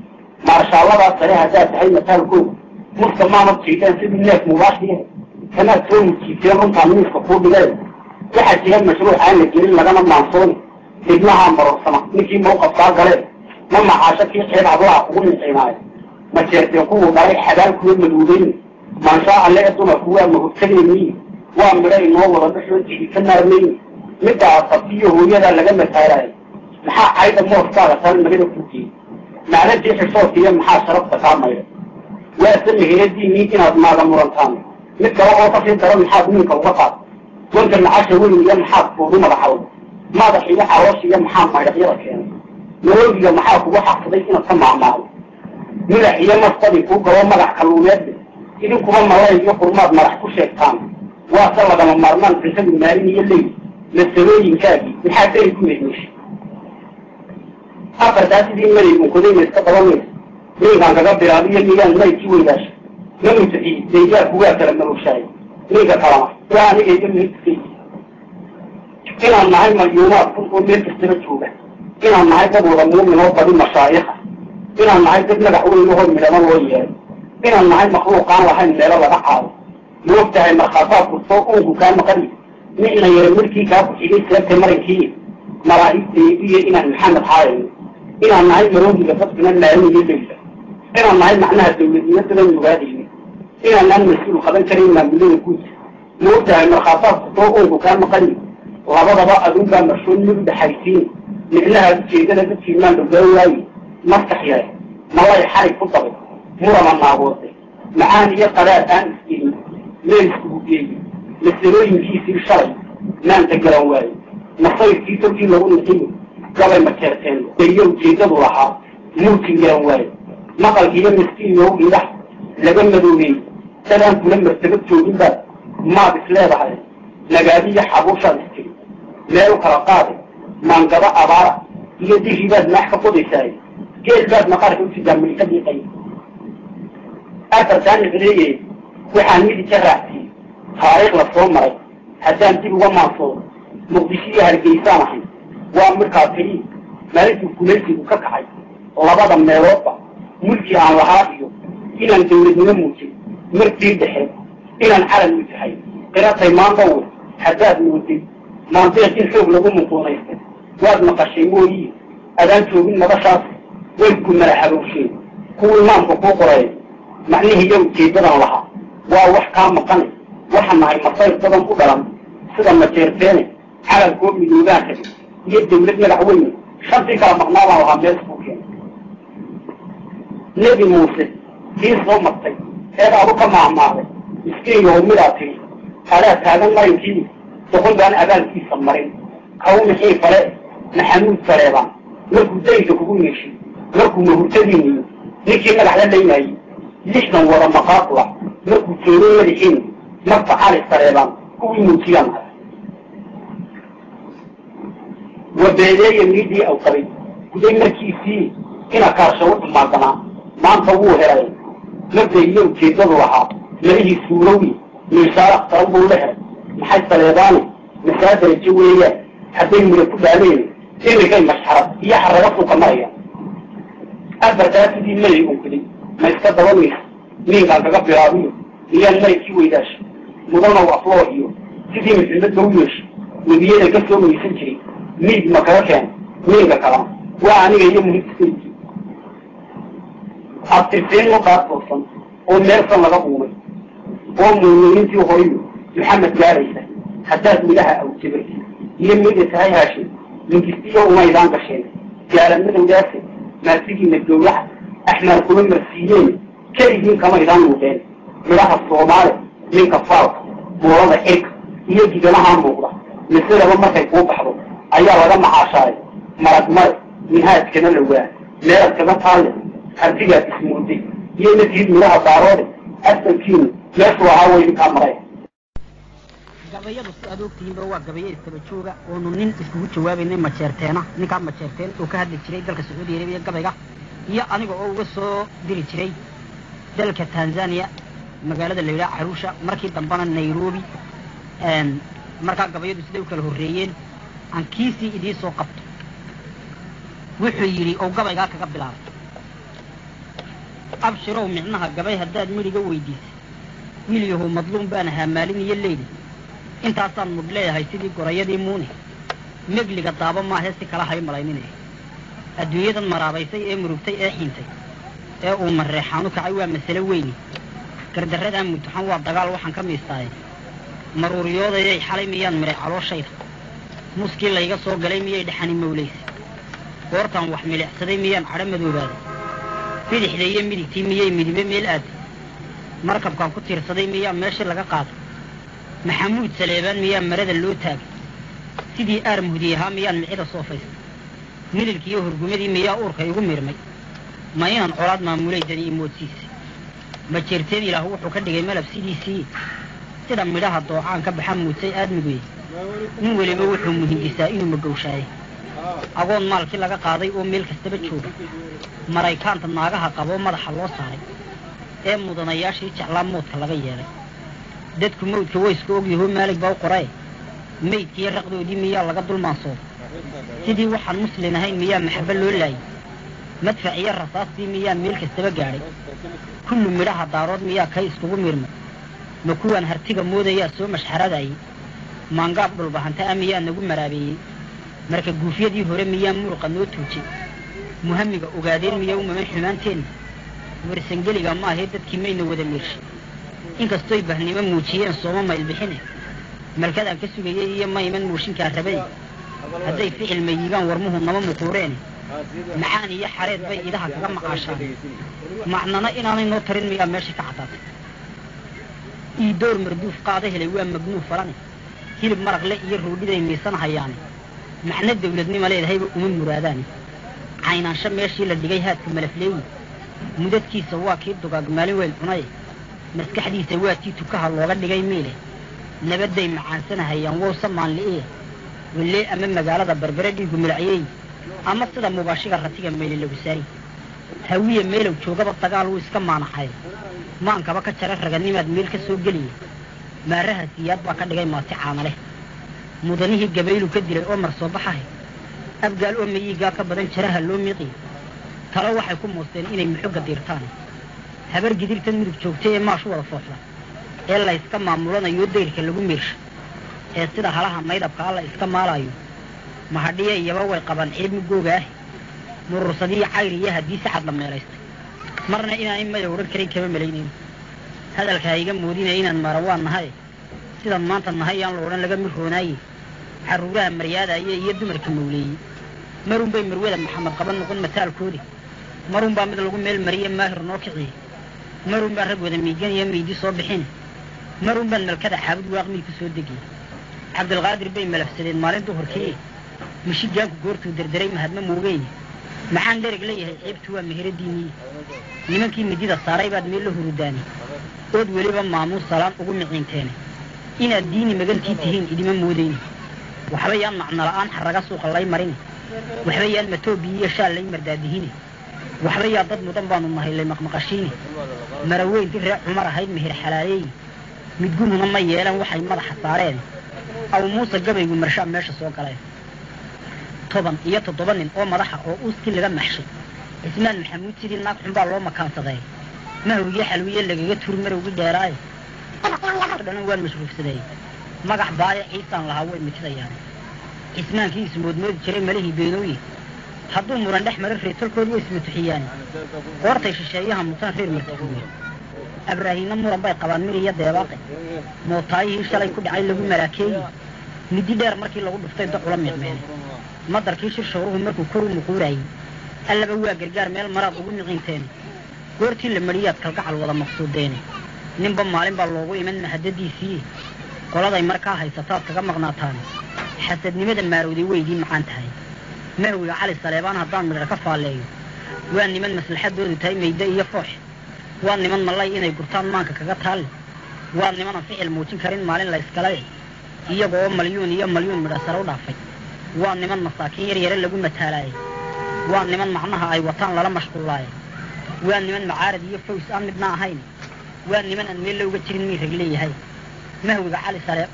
B: maarshaalladaas sare haddaad tahay mataalkooda. Murka maamad jiideen sidii neef mubaashiye kanaad soo murjiibteen runtaan miiska kuu dhigeen waxaa jira mashruuc aan la gelin lagana maansooni degmahaa marorsama ninkii mawqafkaa galeen ma maxaasho kii ceeb adlaha kugu nicinaayo ma jeerteen kuwuu dhalay xabaal kuwa maduudayn. Maanshaa alle ee dumarku waa mahurtagayniy waa midha inoo wada dhexoontiidi ka naarmayn middaa sabtiyo hooyadaa laga mataalayo maxaa cayda mooskaaga sal magada kugeey macnadii xishoodkiiyo maxaa sharafta kaa mayda waase meheradiinii inaad maaga murantaan. Mid kale oo ka sii daro maxaad ninka uga qaad? Wanka nacasha weyn iyo maxaad kuugu madaxawda madax iyo xaroosh iyo maxaa maydhaqyada keenay? Maroogiga maxaa kugu xaqsaday inaad ka maamaado midax iyo masbadii kuu galo magax kalluumeedle idinkuba malay iyo qurmaad madax ku sheegtaan. Waase lagama maarmaan cuntadu maalin iyo leyl masalooyinkaagii maxaa deri ku meedmeesha afartaa sidii maray unkoday ma iska dabamaysa ninkaan kaga bilaabiyo miyaan maydkii weydaasha ma mutaxiyi daydaarku waa kala marogshaay ninka kalama waa aniga iyo meydkay inaan nahay malyuumaad kun oo meel kastaba jooga inaan nahay dad wada muumin oo badi mashaayikha inaan nahay dad magax weyn ahoo midhamo loo yeeray inaan nahay makhluuqaan lahayn meelo laga caado ma og tahay markhaasaad kustoo uunku kaa maqani nicna yara markii kaa ku xigay seebta marankii malaa'igtaydiyo inaan maxamed haayayno inaan nahay maroogiga dadkuna maalin iyo leyla inaan nahay macnaha dawladnimadadan mugaadayno inaanaan mas'uul qaban karayn maamulada guudka moogtahay markhaataadku soo oonku kaa maqani labadaba adunbaa marshoon mid u dhaxaysiin micnaha ujeedada dadkiimaan dhowaa waaye maskax yahay malay xarig ku dabay murama naagoode macaan iyo qadaad aan isgelin meel iskugu geeyo masalooyinkiisii shalay maanta garan waaye masayrkii tolkii lagu nixiyo gabay majeerteen iyo ujeedadu lahaa muutin garan waaye maqalkiiyo miskiinyow indhaha laga madoobeeyey sadaan kula martabad joogin baad maad is leedahay nagaadiyo xabuushaad istiri meel u kala qaaday maangaba abaara iyo dihii baad maax ka qodaysaay geel baad maqaarka usidaa milka diiqay afartaan icleeye waxaan midi ka taariikh la soo maray. Haddaan dib uga maansoodo muqdisho iyo hargeysaan ahay waa midkaa tiri maalintuu gumaysigu ka kacay labada meeloodba mulkii aan lahaa iyo inaan dawladnimo muujay markii dhexe inaan calan u tahay. Qiratay maanta wy haddaad mooday maandeeq in xoog lagu muquunaystay waad maqashay mooyii adaan joogin madashaas way ku madaxabowsheen kuwii maamka kuu qoray macnihii iyo ujeedadan lahaa. Waa wax kaa maqane waxaa nahay masayr badan u dhalan sida majeerteene calalkoo midoobaan rabi iyo dawlad magac weyne shantii kala maqnaabaan lahaa meel kuu keenay nebi muuse kii soo martay eed adu ka maahmaaday miskiin yahow midaa tiri adaa taagan marinkii doqon baan abaalkiisa marin kaw mixii fale maxamuud faleebaan markuu dayga kugu yeeshay markuu mahurtadiiniyo ninkii madax la laynaayey lixdan wada maqaaqula markuu joogay madaxiin marta cali sareebaan kuwii muujiyaan ahay wabeedeeya miidii aw qabay guday markiisii ina kaarsho u dhumaadanaa maanta wuu helay mabda iyo ujeedadu lahaa malihii suurowi miishaara qaran buu la helay maxay saleebaane masaa darajo weeyaan hadday muda ku dhaaleen imikay mashxarad iyo xaraga suuka marayaan afartaa sidii malay unkuday ma iska dabanaysa miinkaan kaga bilaabiyo miyaan malaykii weydaasha mudanow afloo iyo sidii maxamed u yeeshay nebiyada ka soo maysan jiray miig ma kaga keen? Miinka kalan waa aniga iyo muhidsaydii abtirteen loo qaadtoosan oo meelsan laga uumay oo muuminiintii horiyo maxamed gaaraysa haddaad midhaha awjabay iyo mida tahay haashin mingistiyo umaydaan gasheen gaalan madowdaase maasigiina gowlaha axmaar kuma marsiiyeen keligiin kamaydaan muuqeen midhaha soomaali ninka faalka buurada xirka iyo gidanaha muuqda misidaba markay kuu baxdo ayaa laga macaashaaray marag mare minhaajkana lawaa meelad kaga taalle hartigaad ismuuday iyo natiid midhaha daaroode asalkiinu meeshuu ahaa weydinkaa maray.
A: Gabayadu si aad ogtihiinba waa gabayo istaba jooga oonu nin iskugu jawaabaynay majeerteena ninkaa majeerteen oo ka hadli jiray dalka sacuudi arabiya gabayga iyo aniga oo uga soo diri jiray dalka tanzania magaalada la yidhaha caruusha markii dambena nairobi markaa gabayadu siday u kala horreeyeen aan kiisii idiin soo qabto. Wuxuu yidhi oo gabaygaa kaga bilaabay abshirow micnaha gabay haddaad midhiga weydiisay. Wiilyahow madluum baan ahaa maalin iyo leyli intaasaan mudh leeyahay sidii gorayadii muune megliga daaba maahee si kala hay adduunyadan maraabaysay ee murugtay ee xintay ee uu mareexaanu kacay waa masale weyni. Gardarradaa mudduxan waa dagaal waxaan ka miistaaye maruuriyoodayay xalay miyaan midhay calooshayda muskii layga soo galay miyay dhexani mawlaysa goortaan wax milicsaday miyaan cadho madoobaaday bidixda iyo midigtii miyay midibe meel aaday markabkaan ku tiirsaday miyaa meeshii laga qaaday maxamuud saleebaan miyaa marada loo taagay? Sidii aar muhdi ahaa miyaan micida soofaystay mililkiiyo hurgumadii miyaa uurka igu mirmay? Ma inaan colaad maamuulaydani imoodsiisay ma jeerteen ilaah wuxuu ka dhigay malab sidiisii sida midhaha doocaan ka baxa muudsay aadmiguye nin weliba wuxuu muhindisaa inuu magowshaaye agoon maalkii laga qaaday oo meel kastaba jooga. Maraykaanta naagaha qaboo madaxa loo saaray. Ee mudanayaashii jeclaa moodka laga yeelay. Dadku mawdka wayska ogyahoo maalig baa u qorae maydkiiyo raqdoodii miyaa laga dulmaansooda sidii waxaan muslin ahayn miyaa maxabo loo laayay. Madfac iyo rasaastii miyaa meel kastaba gaadhay. Kullu midhaha daarood miyaa kay iskugu miirmay. Ma kuwaan hartiga moodayaa soo mashxaradayay maangaab dhulbahanta a miyaa nagu maraabeeyey marka guufyadii hore miyaa muruqa noo tuujay muhamiga ogaadeen miyaa u maman xumaanteenna warsangeliga maahee dadkii mayna wada miirshay inkastoy bahnimo muujiyeen sooma maylbixine malkadaan ka sugayey iyo mayman muushinkaa rabay. Hadday ficil mayigaan warmuhu nama muquureene macaan iyo xareed bay idaha kaga maqaashaan. Macnana inaanay noo tarin miyaa meesha ka caddaatay ii door marduuf qaada helay waa magnuuf falane hilib maraqle iyo roodhiday miisan hayaane macno dawladnima leedahayba uma muraadaane caynaansho meeshii la dhigay haadka malafleeyi mudadkiisa waa kii dugaag maalin weyl cunaye maskaxdiisa waa tii tukaha looga dhigay miile nabadday macaansanahayaan wowsa maanli'ie wallee ama magaalada berbere dhiigu milacyey ama sida mubaashiga ratiga meyle lagu saari hawiye meelow joogaba dagaal wuu iska maanaxay maankaba ka jara raganimaad meel ka soo geliya maaraha siyaad baa ka dhigay maati caanaleh mudanihii gabaylu ka dilay oo mar soo baxahay abgaal oo mayiigaa ka badan jaraha loo miiqiyo talo waxay ku muusteen inay muxogga diirtaan habar gidirtan mudug joogtay ee maashu wada fooxda ee la yska maamulanayo dayrka lagu meersha ee sida halaha maydabka alla iska maalaayo. Mahadhiye iyaba way qabaan ceeb mugooga ah murursadiyo cayr iyo haddii sacad la meelaystay. Marna inaanay mada odhan karin kama malaynayn hadalka ha iga moodinaya inaan maarawaan nahay. Sidaan maanta nahay yaan la odhan laga mirroonaaye xaruuraha maryaadaaya iyo dumarka mawleeyey marun bay marwada maxamed qaban noqon mataalkoodi. Marun mid lagu meel mariye maahir noo kiciye marun baa rag wada iyo miydi soo bixine marun malkada xaabud waaqmii ku soo degiyey cabdilqaadir bay malafsadeen maalin duhurkii mishigaanku goortuu derderay mahadma moogeyne maxaan dhereg leeyahay ceebtu waa meheradiinii nimankii midida saaray baad meel la hurudaani ood weliba maamuus salaan ugu miciinteene inaad diini magantii tihiin idima moodeyne waxba yaan macno la'aan xarraga suuqa lay marine waxba yaan matoobiyi iyo shaal lay mardaadihine waxba yaa dad mudan baanu nahay lay maqmaqashiine maraweyntii reer cumar ahayd meher xalaaleey midguhuna ma yeelan waxay madaxa saareen. Aw muuse gabaygu marshaa meesha soo galeen toban iyo toddoba nin oo madaxa oo uuskii laga maxshay. Cismaan maxamuud sidii naag xunbaa loo makaansaday mahwiyo xalwiye lagaga turi marowgii dheeraaye dhanan waan mashruufsaday magac baaya ciisaan lahaa way mitidayaan cismaankii ismoodmoodi jiray malihii beenooye hadduu muran dhex mara reertalkood way ismatuxiyaan goortay shisheeyaha mutaan reer martifuuye abraahiinna muran bay qabaan mir iyo deebaaqe mootaayihii shalay ku dhacay lagu maraakeeye midi dheer markii lagu dhuftay docula miiqmeene madarkii shir shawruhu markuu kor u muquuraayey allaba waa gargaar meel maraad ugu miciinteene goortii la mariyaad kalgacal wada maqsuudeene. Ninba maalin baa loogu iman mahadadiisii. Qoladay markaa haysataad kaga maqnaataane xasadnimada maarowday weydii macaan tahay. Mahwiga cali saleebaan haddaan midha ka faalleeyo waa niman maslaxadoodu tahay mayde iyo foox waa niman mallay inay gurtaan maanka kaga taalle waa nimanan ficil muujin karin maalin la yskale iyaga oo malyuun iyo malyuun midha sare u dhaafay. Waa niman masaakiin yar yare lagu mataalaayay. Waa niman macnaha ay wataan lala mashquullaaye waa niman macaarad iyo faws aan midna ahayn. Waa niman aan meel looga jirin mii rag leeyahay. Mahwiga cali sare.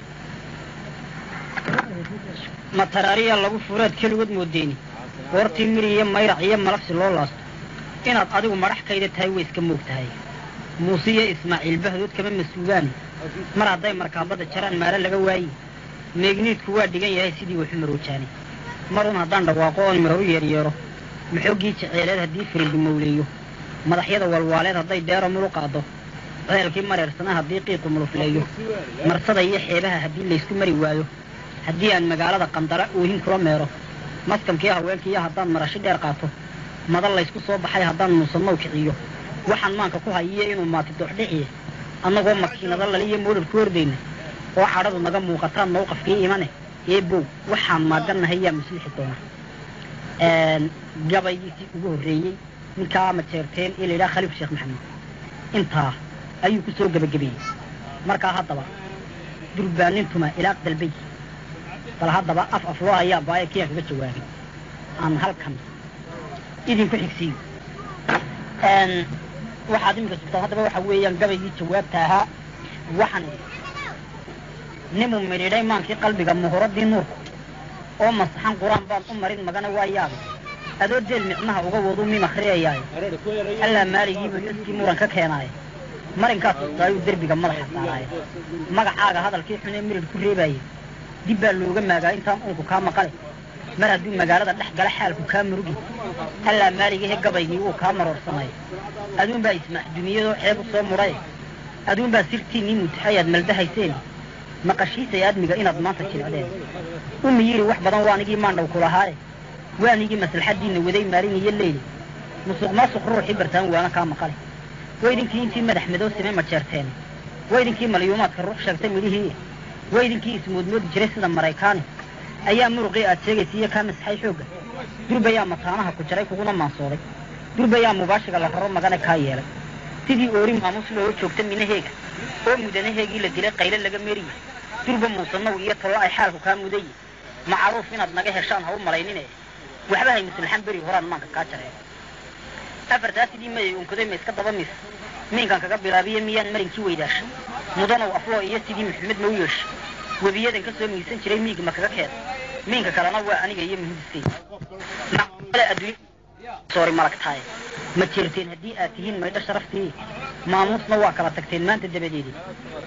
A: Mataraariya lagu fureed keligood moodeyni goortii miri iyo mayrac iyo malafsi loo laasto. Inaad adigu madhaxkayda tahay way iska moog tahay. Muuse iyo ismaaciil bahdood kama mas'uulaan mar hadday markaabadda jaraan maare laga waayi. Meegniidku waa dhigan yahay sidii waxu maroojaanay marun haddaan dhawaaqo oon miro u yeeryeero maxoggii jeceeleed haddii firildi mawleeyo madaxyada walwaaleed hadday deero mulu qaado ceelkii mareersana haddii qiiqu mulufleeyo marsada iyo xeebaha haddii laysku mari waayo haddii aan magaalada qandara oohin kula meero maskamkii haweenkiiyo haddaan marashi dheer qaato madan laysku soo baxay haddaan muusannow kiciyo waxaan maanka ku hayiyo inuu maati dooxdhiciye annagoo makiinado laliyo moodhar ku hordayna oo cadhadu naga muuqataan mawqafkii imane ee bow waxaan maagannahay yaa muslixi doona gabaygiisii ugu horreeyey ninkaa majeerteen ee layidhaha khaliif sheekh maxamed intaa ayuu ku soo gebagabeeyey markaa haddaba durbaanintuma ilaaq dalbay bal haddaba af af loo hayaa baaya kiyaa kaga jawaabay aan halkan idinku xigsiiyo waxaad iminka sugtaan haddaba waxa weeyaan gabaygii jawaabta ahaa waxaan nimuu midhiidhay maankii qalbiga muhuradii nuurku oo masaxan qur'aan baan u marin magana waa yaabay adoo deel micnaha uga wadu mim akhriyayaaye allaa maaligiibuu iskii muran ka keenaaye marinkaas ustaayuu derbiga madaxa saaraaye magacaaga hadalkii xunee mirid ku reebaaye dib baa looga maagaa intaan uunku kaa maqale mar hadduu magaalada dhex gala xaalku kaa murugi allaa maaligiihe gabaygii wuu kaa maroorsamay aduun baa ismaax duniyadoo ceeb u soo mudhaye aduunbaa sirtiinnii mutaxayaad maldahayseen. Maqashiisay aadmiga inaad maanta jilcdeen umi yidhi wax badan waa anigii maandhaw ku lahaaye waa anigii maslaxaddiinna waday maalin iyo leyli musuq maasuq ruuxii bartaan waana kaa maqale waa idinkii intii madax madow sime majeerteen waa idinkii malyuumaadka ruux sheegtay midhihii waa idinkii ismoodmoodi jiray sida maraykaani. Ayaa muruqii aad sheegaysa iyo kaa masxay xoogga. Durbayaa mataanaha ku jaray kuguna maansooday durbayaa mubaashiga la raro magane kaa yeelay. Sidii oori maamuus looga joogta minaheega. Oo mudanaheegii la dilay qayle laga meriye durba muusanow iyo tollo ay xaalku kaa mudaye macruuf inaad naga heshaan ha u malaynine waxba hay muslaxan beri horaan maanka kaa jareen afartaa sidii mayay unkaday ma iska daba mis. Miinkan kaga bilaabiye miyaan marinkii weydaasha mudanow afloo iyo sidii maxamed ma u yeesha webiyadan ka soo miisan jiray miig ma kaga keeda miinka kalena waa aniga iyo muhundiskay soori malagtaaye ma jirteen haddii aad tihiin maydho sharaftii? Maamuusna waa kala tagteen maanta dabadeedii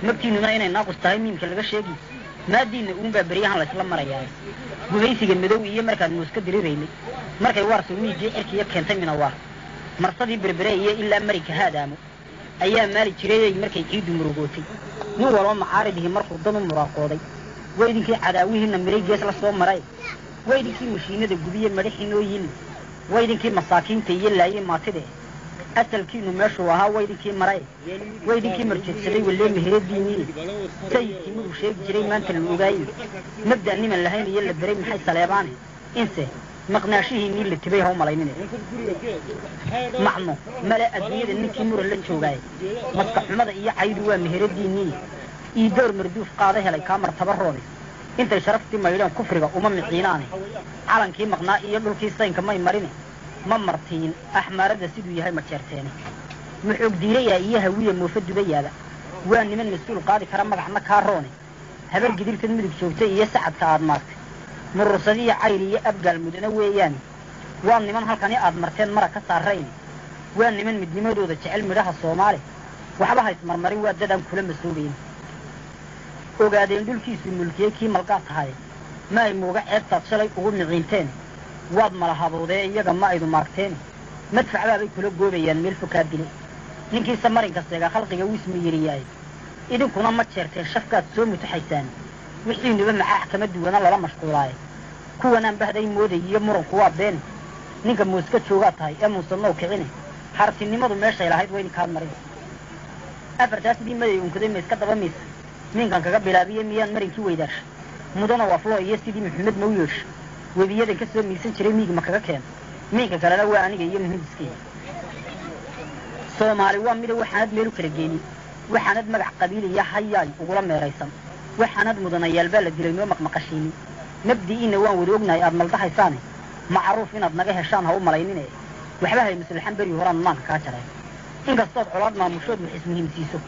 A: magtiinnuna inay naaqus tahay miimka laga sheegi? Maadiinna uunbaa beryahan laysla marayaaye guhaysiga madow iyo markaan muuska diriraynay markay waarsa miigii cirkiiyo keentay minawaar marsadii berbere iyo ilaa marinka haadaamo ayaa maali jirayey markay ciiddu murugootay nin walba maxaaridihii markuu dan u muraaqooday. Waa idinkii cadaawihiinna miray gees la soo maray. Waa idinkii mashiinada gubiye madhaxii noo yili waa idinkii masaakiinta iyo laayey maatide asalkiinu meeshuu ahaa waa idinkii maray. Waa idinkii marjeedsaday wallee meheradiinii sayidkii miduu sheegi jiray maanta la ogaayey mabda' niman lahayn iyo la beray maxay saleebaane inse maqnaashihiinii la tibay ha malaynine. Macno male adduunyada ninkii muran la joogaaye maska xumada iyo caydu waa meheradiinii ii door marduuf qaada helay kaa martabaroode intay sharaftii maydheen kufriga uma miciinaane calankii maqnaa iyo dhulkii saynka may marine ma martiin axmaaradda siduu yahay ma jeerteene muxuug diirayaa iyo hawiya moofa dubayaaba waa niman mas'uul qaadi kara magacna kaa roone habar gidirtad mudug joogtay iyo sacadka aad maartay. Murursadiyo cayr iyo abgaal mudana weeyaane waa niman halkani aad marteen mara ka saarayne waa niman midnimadooda jecel midhaha soomaali. Waxba hays marmarin waa dadaan kula masoobayn ogaadeen dhulkiisu mulkiyey kii malgaad tahaye ma ay muuga ceebtaad shalay ugu miciinteen waad malahaboodee iyaga ma aydu maarteene madfacbaabay kula goobayaan meel fokaa dile ninkiisa marinka seegaa khalqiga wiisma yiriyaaye idinkuna ma jeerteen shafkaad soo mutaxaysaan. Wixiinuba maxaax kama duwana lala mashquulaaye kuwanaan bahday mooday iyo muranku waa beene ninka muuska joogaad tahay ee muusanow kicine. Hartinimadu meeshay lahayd waa idinkaad marin. Afartaa sidii maday unkaday ma iska daba miisa miinkan kaga bilaabiye miyaan marinkii weydaasha mudanow afloo iyo sidii maxamed ma u yeesha webiyadan ka soo miisan jiray miig ma kaga keena miinka kalena waa aniga iyo muhundiskeyga soomaali waa mida waxaanad meel u kala geenin waxaanad magac qabiiliya hayaay ugula meeraysan. Waxaanad mudanayaal baa la dilay noo maqmaqashiinin nabdi'iinna waan wada ognahay aad maldahaysaane. Macruuf inaad naga heshaan ha u malaynine. Waxba hay maslaxan beri horaan maanka kaa jareen inkastood colaad maamushood wax ismuhiimsiiso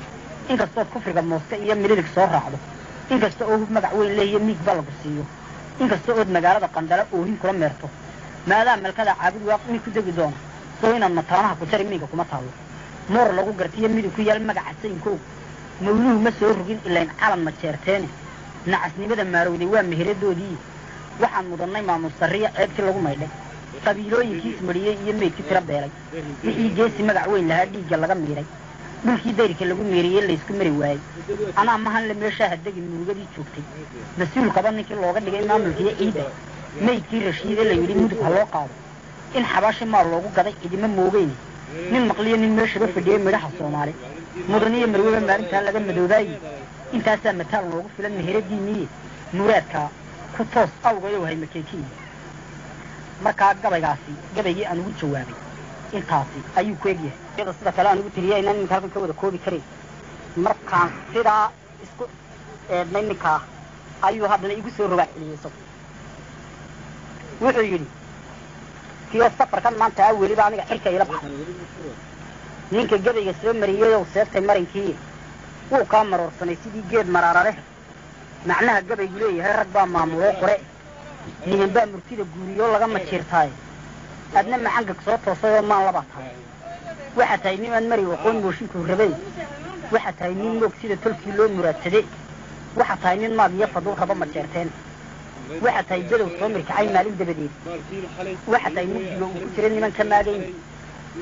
A: inkastood kufriga mooska iyo mililig soo raacdo. Inkasta oo hub magac weyn lehiyo miig ballagu siiyo inkasta ood magaalada qandala oohin kula meerto. Maadaa malkada caabud waa mid ku degi doona soo inaad mataanaha ku jari miiga kuma taallo moor lagu gartiyo midug ku yaal magaca saynkoow. Mawluhu ma soo rogin ilayn calan ma jeerteene. Nacasnimada maarowday waa meheradoodii waxaan mudannay maamuus sarriya ceebtii lagu maydhay. Qabiilooyinkiis mariyey iyo meydkii tiro beelay. Wixii geesi magac weyn lahaa dhiigga laga miidhay dhulkii dayrka lagu meeriyey laysku mari waayey anaa mahanle meeshaa hadegin murugadii joogtay mas'uulkaba ninkii looga dhigay maamulkiiyo ciidda meydkii rashiide la yidhi mudug ha loo qaado. In xabaashi maal loogu gaday cidima moogeyne nin maqliyo nin meeshaba fadhiyey midhaha soomaali. Mudaniyo marweba maalintaa laga madoobaaye intaasaa mataal noogu filan meheradiiniye muraadkaa ku toos awgayow hay makeekiin markaa gabaygaasi gabaygii aan ugu jawaabay intaasi ayuu ku egyahay. Iyada sida kale aan ugu tiriya inaan iminka halkan ka wada koobi karayn markaan sidaa isku eednay ninkaa ayuu haddana igu soo rogaa celiyey isagu wuxuu yidhi kiyo safarkan maanta a weliba aniga xilka ila baxay ninka gabayga soo mariyeyow seebtay marinkii. Wuu kaa maroorsanay sidii geed maraaraleh macnaha gabaygu leeyahay rag baa maamuloo qore. Niman baa murtida guuriyoo laga majiirtaaye nimaan mari aqoon mooshinkuu rabay waxaa tahay nin moog sida tolkii loo muraadsaday waxaa tahay nin maag iyo fadul raba majeerteen waxaa tahay bedow soo mirkacay maalin dabadeed waxaa tahay mugdiga uu ku jira niman ka maagayn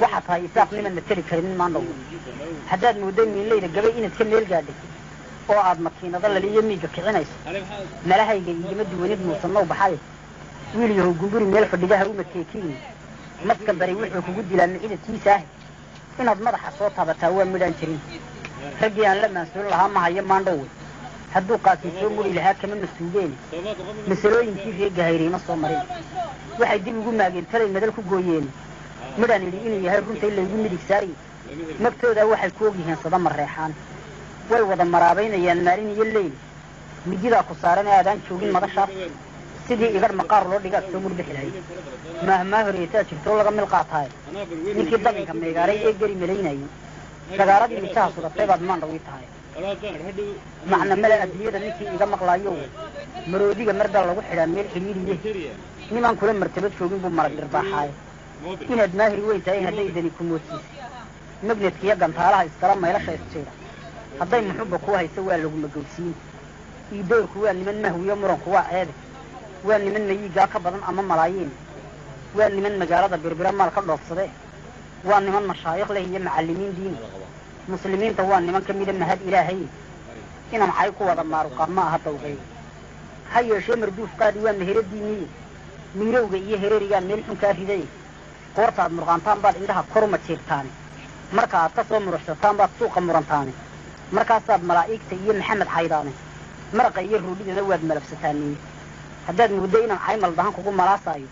A: waxaa tahay isaaq niman na teli karinin maandhow haddaad moodday miinleyda gabay inaad ka meel gaadhay oo aad makiinado laliyo miigga kicinayso malahayga igama duwanid muusannow baxay wiil yahow gumburi meel fadhigaha uma maska bari wuxuu kugu dilaa micidadkiisa ah inaad madaxa soo taabataa waa midhaan jirin. Raggii aan la maansuulin lahaa ma hayo maandhowe hadduu qaasii soo muri lahaa kama masuugeeni masalooyinkii reega hayriima soo marin. Waxay dib ugu maageen talay madal ku gooyeeni midhaan idhi inuu yahay runtay laygu midig saari magtoodaa waxay ku ogyihiin sada mareexaan way wada maraabaynayaan maalin iyo leyl mididaa ku saaran ee aadaan joogin madashaas sidii igadh maqaar loo dhigaad soo murbixi lahayd maahmaa horeetaa jirtoo laga mil qaataay ninkii dabinka meegaaray ee geri malaynayay sagaaradii mijaha sudatay baad maandhaw ii tahay macna male adduunyada ninkii iga maqlaayo maroodiga mar baa lagu xidhaa meel xidhiiriye nimaan kula martabad joogin buu marag dhirbaaxaaye inaad maahir weyn tahay hadday dani ku moodsiisay magnedkiiyo gantaalaha iskala maylasha isjiida hadday muxubba kuu hayso waa lagu magowsiin iidoorku waa niman mahwiyo muranku waa ceebe waa niman mayiigaa ka badan ama malaayiin. Waa niman magaalada birbira maal ka dhoofsadee waa niman mashaayikh leh iyo macallimiin diini muslimiinta waa niman ka mida mahad ilaahay. Inaan cay ku wada maaruqaan ma aha dawqay ha yeeshee marduuf qaadi waa meheradiiniye miirowga iyo hereerigaa meel xun kaa riday. Goorta aad murqaantaan baad indhaha koruma jiirtaani marka aad ka soo muruxsataan baad suuqa murantaani markaasaad malaa'igta iyo maxamed xaydaane. Maraqa iyo ruudhidana waad malabsataaniye haddaad muddo inaan caymal dahan kugu malaasaayo?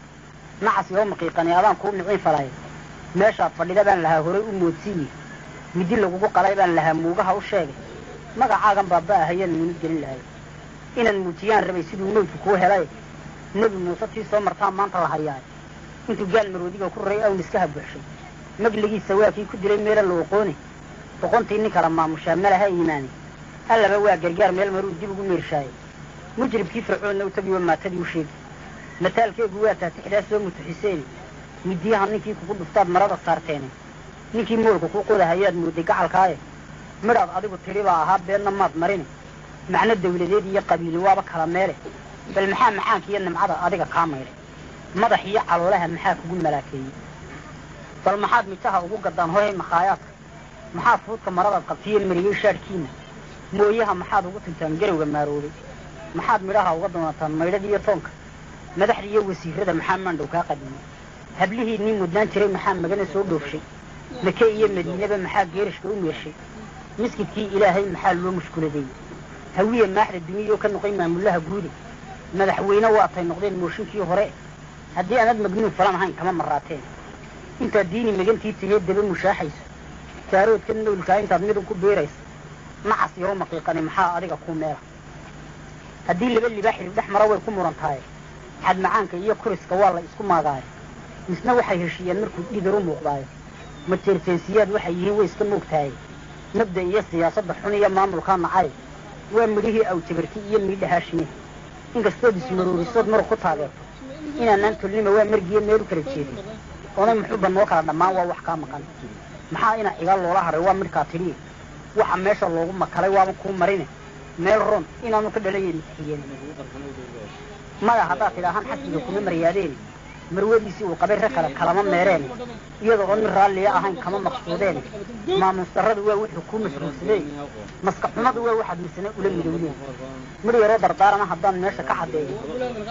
A: Nacas yoo maqiiqani adaan kuu miciin falay meeshaad fadhida baan lahaa horay u moodsiiye midi lagugu qalay baan lahaa muugaha u sheegay. Magacaagan baaba ahayaan muunid gelin lahay. Inaan muujiyaan rabay siduu mawdku kuu helay. Nebi muuse tii soo martaa maanta la hayaay. Intuu gaal maroodiga ku raray awn iska habuxshay magligiisa waa kii ku dilay meela la oqoone boqontii nin kala maamushaa malaha iimaani. Allaba waa gargaar meel maruu dib ugu meershaayay mujribkii fircoonna u tagi wa maatadii u sheegi mataalkeegu waa taatixdaa soo mutuxiseeni midiyaha ninkii kugu dhuftaad marada saarteene ninkii moolka ku qodahayaad mooday gacalkaaye midhaad adigu tidhi baa ahaa beenna maad marini macno dawladeed iyo qabiili waaba kala meele bal maxaa maxaanka iyo nimcada adiga kaa maydhay madax iyo caloolaha maxaa kugu malaakeeyey bal maxaad mijaha ugu gaddaan hohay makhaayaadka maxaad fuudka maradaad qabtiyo mariyey shaadhkiina mooyaha maxaad ugu tintaan garowga maaroobay maxaad midhaha uga doonataan maydhada iyo toonka madaxda iyo wasiirada maxaa maandhow kaa qadimay hablihii nin mudnaan jiray maxaa magana soo dhoofshay make iyo madiinaba maxaa geerishka u meeshay miskidkii ilaahay maxaa loo mushkuladeeyey hawiye maaxda duniyoo ka noqay maamulaha guude madaxweyne waatay noqdeen mooshinkii hore haddii aanad magnuun falan ahayn kama maraateen intaad diini magantii tahee daba mushaaxayso jaaroodka nowlkaa intaad midun ku beerayso nacas yoo maqiiqani maxaa adiga ku meela haddii laba libaaxidib dhex mara way ku muran tahay. Xadmacaanka iyo kuriska waa la isku maagaayo. Misna waxay heshiiyeen markuu dhidar u muuqdaayo. Mateerfeensiyaad waxay yihiin way iska moogtahay mabda iyo siyaasadda xun iyo maamulkaa nacay waa midhihii awjabarti iyo miidhahaashine inkastood ismaroorisood marug ku taageerto. Inaanaan tolnima waa margiyo meel u kala jeedin oonay muxuuba noo kala dhammaan waa wax kaa maqan. Maxaa ina cigaal loola haray waa midhkaa tidhiye waxa meesha loogu makalay waaba kuu marine ميرون إن أنا كده لين. ما راح أطلع إلى هم حتى يكون مريالين مروي بيسي وقبل رخل كلام ميرين. يدو عن رالي أهان كم مقصودين. ما مسترد هو واحد حكومة مسلمين مسكت ما هو واحد مسلم ولا مدولين مري يرد دردار ما حضان نشأ كحد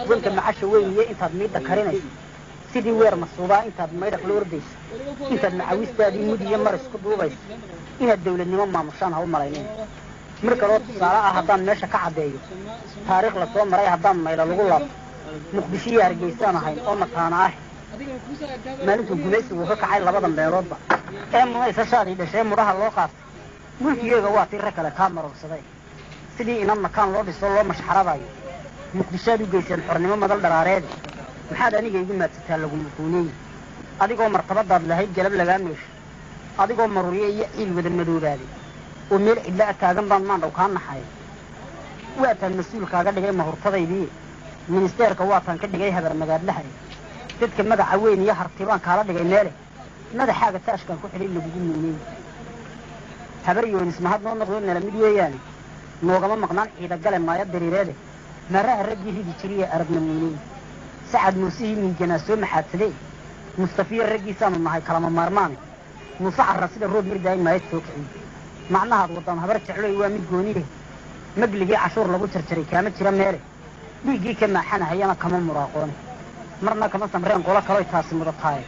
A: وانت معاش وين يي إنت ميت ذكرني سيدي وير مصوبة إنت ميت كلورديس إنت معاوي أستاذ مدي يمر سكوبو بس إن الدولة نمام ما مشان هو ملايين. Mir kaloo tusaale ah haddaan meesha ka caddeeyo taariikh la soo maray haddaan maylo lagu laabto muqdisho iyo hargeysaan ahayn oo mataana ah. Maalintuu gumaysigu ka kacay labada meeloodba. Ee munaysashaadii dhashee mudhaha loo qaatay. Mulkigeega waa tii rag kale kaa marorsaday sidii inan makaan loo dhiso loo mashxaradayo muqdishoaad u geyseen xornimo madal dharaareede maxaad aniga igu maadsataa lagu muquuneeye adigoo martabadaad lahayd galab lagaa meesho adigoo marurye iyo ciil wada madoobaaday ومير إلا أتاقن بان ما روكان نحاي وقت المسؤول كاقا لغاية مهور تضيبي من استير كواتان كد لغاية هبر مدار لحري تدك مدع عوين يحر تيبان كالا لغاية نالي مدع حاجة تأشكال كوحل اللي بجين من مين. هبر يوان اسمها دنو نغضون نالا مدوى يالي يعني. نوغما مقنان إذا قال ما يدري رالي. مرا أرد يهي بيشرية أرد من مين. سعد موسيه من جناسو محاتلي مصطفى الرجي سامن ما هي كلام مارماني مصع الرسول الرود مردعين ما يتوقعين macnahaad waddaan habar jecloy waa mid gooniye megligii cashuur lagu jarjaray kaama jira meele dhiiggii ka maaxanahayana kama muraaqoone marna kama samreen qolo kaloy taasi mudataaye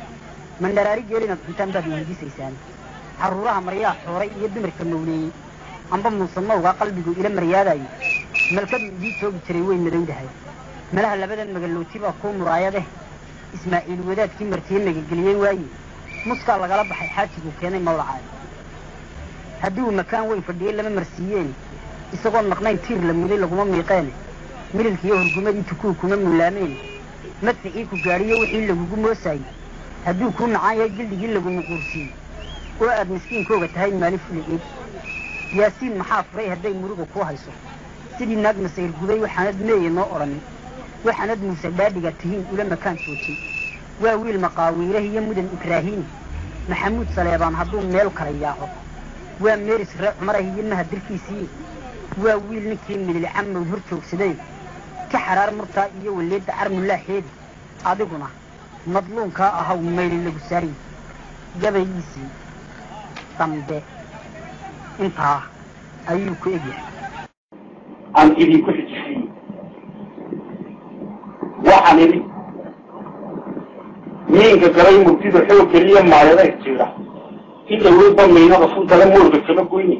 A: mandharaari geelinaad cuntaan baad weydiisaysaan carruuraha maryaa xooray iyo dumarka mawleeyey amba muuse mawgaa qalbigu ila maryaadayo malkadu idii joogi jiray way madowdahay. Malaha labadan magalooti baa kuu muraayadeh. Ismaaciil wadaadkii martiye magageliyey waaye. Muskaa lagala baxay xaajiguu keenay mawlacaay haddii uu makaan weyn fadhiyey lama marsiiyeene isagoon maqnayn tiir la muday laguma miiqeene mililkiiyo hurgumadii tukuu kuma mullaameene madficii ku gaadhiyo wixii lagugu moosaayey hadduu kuu nacaan yahay gildigii lagu nuquursiiyey oo aad miskiinkooga tahay maalin fuligeed yaasiin maxaa furay hadday muruga kuu hayso? Sidii naag masayr guday waxaanad meeye noo odhanin waxaanad muuse dhaadhiga tihiin ula makaan joojay waa wiil maqaawiirah iyo mudan ibraahiimi maxamuud saleebaan hadduu meel kala yaaco waa meeris ree cumarah iyo mahadirkiisii waa wiil ninkii midil camowd hor joogsaday. Ka xaraar murtaa iyo waleedda carmullaaxeedi adiguna madluunkaa ahaw mayli lagu saariy gabaygiisii dambe. Intaa ayuu ku egyahay
B: aan idinku xijisiiye waxaan idhi miinka galay murtida xoog geliya maayadaeg jira in dawladba miynada suntala moorga kama goyne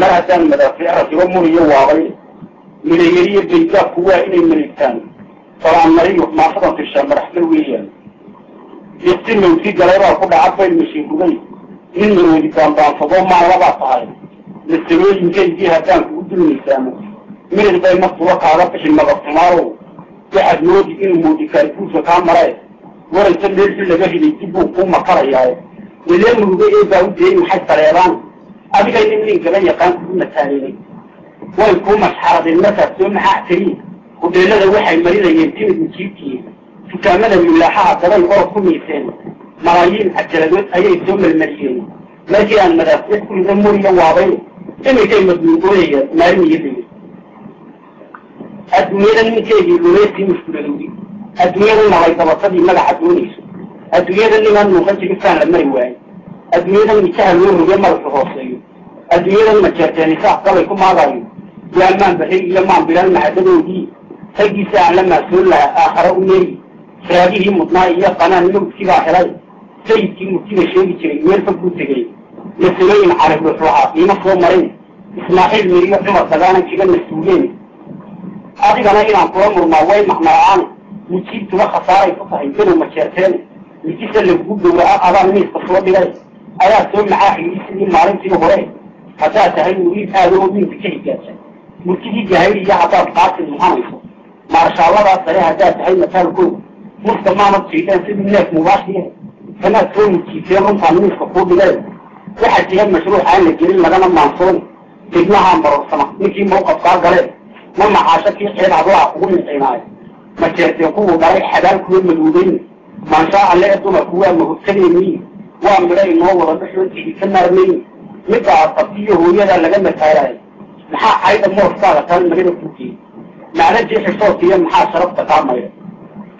B: mar haddaan madaafiic rakibo muriyo waabay. Midayariyo baydaabku waa inay mareegtaan falaan mariyo maafadan fishaa madaxgal weeyaan. Iqti mawti galaybaa ku dhaca bayl mashiinkuday nin maroodi baanbaansadoo maalabaa tahay. Lasamooyinkaygii haddaan kugu dulmaysaamo mirig bay naftuba kaaga bixin madabtumaarow waxaad moodi inuu moodikaay guusa kaa maree waraysa meelxi laga riday dib buu kuu makarayaaye ilee muruga ee baa u deey maxay saleebaan adigay nin ninkala yaqaan kugu mataalinay way kuu masxaradeen markaad soo maxaactariin hudheelada waxay marinayeen timid mujiibkii dukaamada milaaxaha dabay orod ku miiseen. Malaayiin cajaladood ayay soo melmariyeen markii aan madaafiic ku rida muriya waabay iminkay madmuugooyayaan maalin iyo dayr adduunyada ninkeedii luleysii mushkuladowdi adduunyada nabay dabatadii magaca doonayso adduunyada nimaan muuqan jirisaan la mari waayo adduunyadan nijaha loo roge madaxu hooseeyo adduunyadan majeerteenisaaf galay ku maagaayo yaa maan baxay iyo maan bilan mahadadoodii raggiisa aan la maasoon lahaa aakhare u meeri raagihii mudnaa iyo qanaan mawdkibaa helay sayidkii murtida sheegi jiray meel fog buu tegey lasamooyin carab ruuxruuxa iima soo marin ismaaxiil miriyo cumar dagaanan jiga mas'uuliyeen adigana inaan kula murnaa way macnala-aan mujiibtuba khasaaray ku tahay bedow majeerteene mijisa lagugu gowraco adaan miiska soo dhigay ayaa soo macaaxiyey sidii maalintii hore. Haddaad tahay muriid aada oo miinka ka higaasa murtidii jahayliya haddaad qaasin muhanayso maarshaalladaas sare haddaad tahay mataalkooda muska maamad jiideen sidii neef mubaashiye. Kanaad soo mujiiseen runtaan miiska kuu dhigeen waxaa jira mashruuc aan la gelin lagana maansoon. Degmahaan barorsama ninkii mawqafkaa galee ma maxaasho kii ceeb hadlaa kugu micinaayo ma jeerteen kuwuu dhalay xabaal kuwa maduudayn maanshaa alle dumarku waa mahogtadeeniyi waa midha inoo wada dhexoontiidi ka maarmayn midda adqabtiyo hooyadaa laga mataalaayo maxaa cayda mooskaaga tan magada kuugeey macna jeexisootiyo maxaa sharafta kaa mayda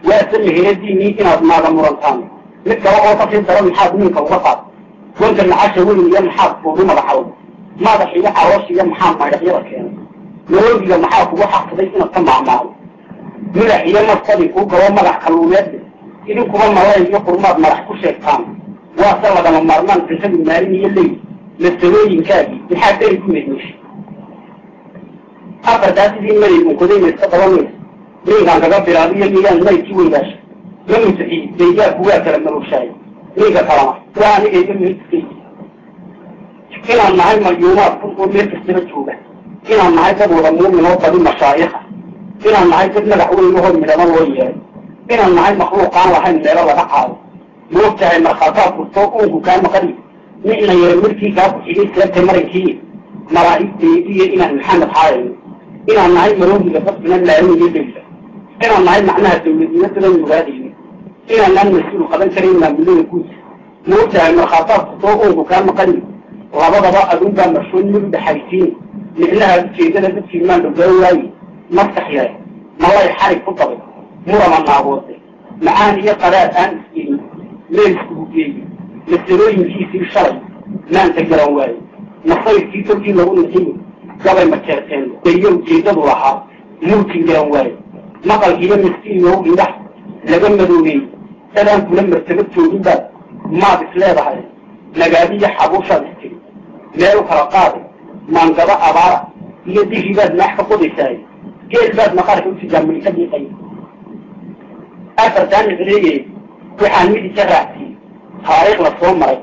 B: waase meheradiinii inaad maaga murantaan mid kale oo ka sii daran maxaad ninka uga qaad gonka nacasha weyn iyo maxaad kuugu madaxawda madax iyo caroosh iyo maxaa maydhaxyada keenay nologiga maxaa kugu xaqsaday inaad ka maacmaado midax iyo nafsadii kuu galo madax kalluumeedle idinkuba iyo qurmaad madax ku sheegtaan. Waase lagama maarmaan cunsadii maalin iyo leyl lasamooyinkaagii maxaa deri ku medmeeshay afartaa sidii maray unkoday iska dabanaysa ninkaan kaga bilaabiyo miyaan maydkii weydaasha ma musaxiyi baygaabku waa kala marogshahay ninka kalama waa anigayga miidkay inaan nahay malyuumaad kun oo meel kastaba jooga. Inaan nahay dad wada muumin oo badi mashaayikha. Inaan nahay dad madax weyn hor midhama loo yeeray inaan nahay makhluuqaan lahayn meelo laga qaado. Moog tahay markhaataad furtoo uunku kaa maqani nicna yara markii kaa ku xigay seebta marankii malaa'igteediyo inaan maxamed xaayayno inaan nahay maroogiga dadkina laalin iyo daysa inaan nahay macnaha dawladnimadadan mugaadayno inaanaan mas'uul qaban karayn maamulada guud moog tahay markhaataad furtoo uunku kaa maqani labadaba adunbaa marshoon mid u dhaxaysiin. Micnaha ujeedada dadkii maan dhowgaa waaye maskax yahay malay xarig ku dabay murama naagoode macaan iyo qaraad aan isgelin meel iskugu geeyo. Masalooyinkiisii shalay. Maanta garan waayo. Nasayrkii korkii lagu nixiyo gabay majeerteen iyo ujeeddadu lahaa. Muutin garan waayo. Maqalkiiyo miskiinyow indhax laga madoobeeyey. Sadaan kula martaba joogin baad. Maad is leedahay. Nagaadiyo xabuushaad istiri meel u kala qaaday maangaba abaara. Iyo dihii baad maax ka qodaysaay. Geel baad maqaarka utijaamili ka dhiiqay afartaan icleeyey waxaan mid isa raacsiiyey taariikh la soo maray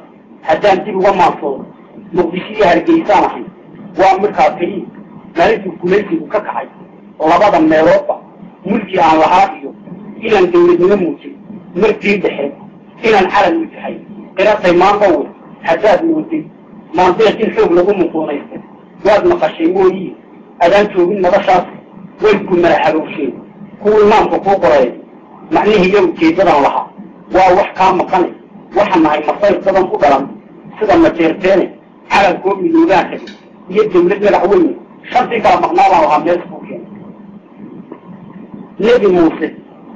B: haddaan dib uga maansoodo muqdishiyo hargeysaan ahay waa midkaa keliya maalintuu gumaysigu ka kacay labada meeloodba mulkii aan lahaa iyo inaan dawladnimo muujin markii dhexe inaan calan u tahay qiratay maanta wey haddaad mooday maandeeq in xoog lagu muquunaystay waad maqashay mooyii adaan joogin noloshaas way ku madaxadowsheen kuwii maamka kuu qoreey macnihiiyo ujeeddadan lahaa. Waa wax kaa maqane waxaa nahay masayr badan u dhalan. Sida majeerteene calankood midoobaan rabi iyo dawlad madax weyne shantii kala maqnaabaan lahaa meel isku keenay nebi muuse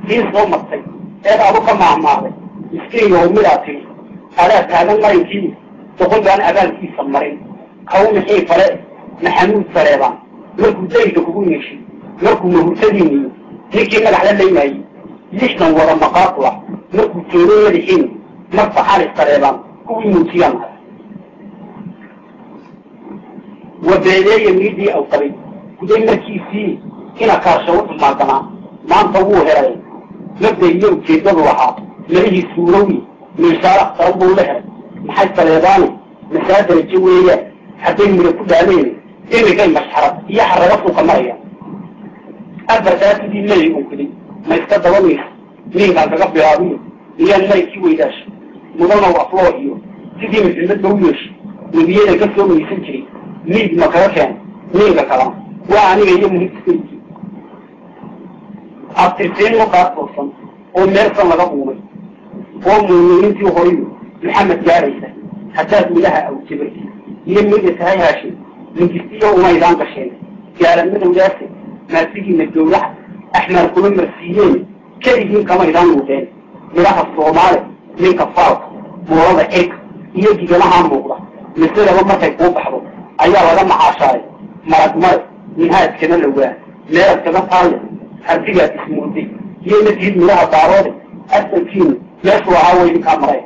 B: kii soo martay eed adu ka maahmaaday miskiinyahow midaa tiri adaa taagan marinkii doqon baan abaalkiisa marin kaw mixii fare maxamuud fareebaan markuu dayga kugu yeeshay markuu mahurtadiiniyo ninkii madax la laynaayey lixdan wada maqaaqula markuu joogay madaxiin marfa cali fareebaan kuwii muujiyaan. Ahay wabeedeeye miidii aw qabay guday markiisii ina kaarsha u xumaadanaa maanta wuu helay iyo ujeeddadu lahaa malihii suurowi miishaara saran buu la helay maxay saleedaani masaa darajo weeyaan hadday mida ku dhaaleen imigay mashxarad iyo xaraga suuka marayaan afartaa sidii meli unkiday ma iska dabanaysa miinkaan kaga bilaabiyo miyaan maykii weydaasha mudanow afloo iyo sidii maxamed u yeeshay nebiyada ka soo maysan jiray miig ma kaga keen miinka kalana waa aniga iyo muhimkisaykii abtirteen waqaad toosan oo meelsan laga uumay oo muuminiintii horiyo maxamed gaaraysa haddaad midaha awjabay iyo mida tahay haashin mingistiyo umaydaan gasheen gaalan madowdaase maasigiina gowlaca axmaar kuma marsiiyeen keligiin kamaydaan muuqeen midhaha soomaali ninka faalka moolada ceeg iyo giganahaa muuqda masadaba markay kuu baxdo ayaa laga macaashaaray marag mare minhaajkana lawaa meelad kaga taaya hardigaad ismooday iyo natiid midhaha daaroode asalkiina meeshu ahaa way idinkaa mareen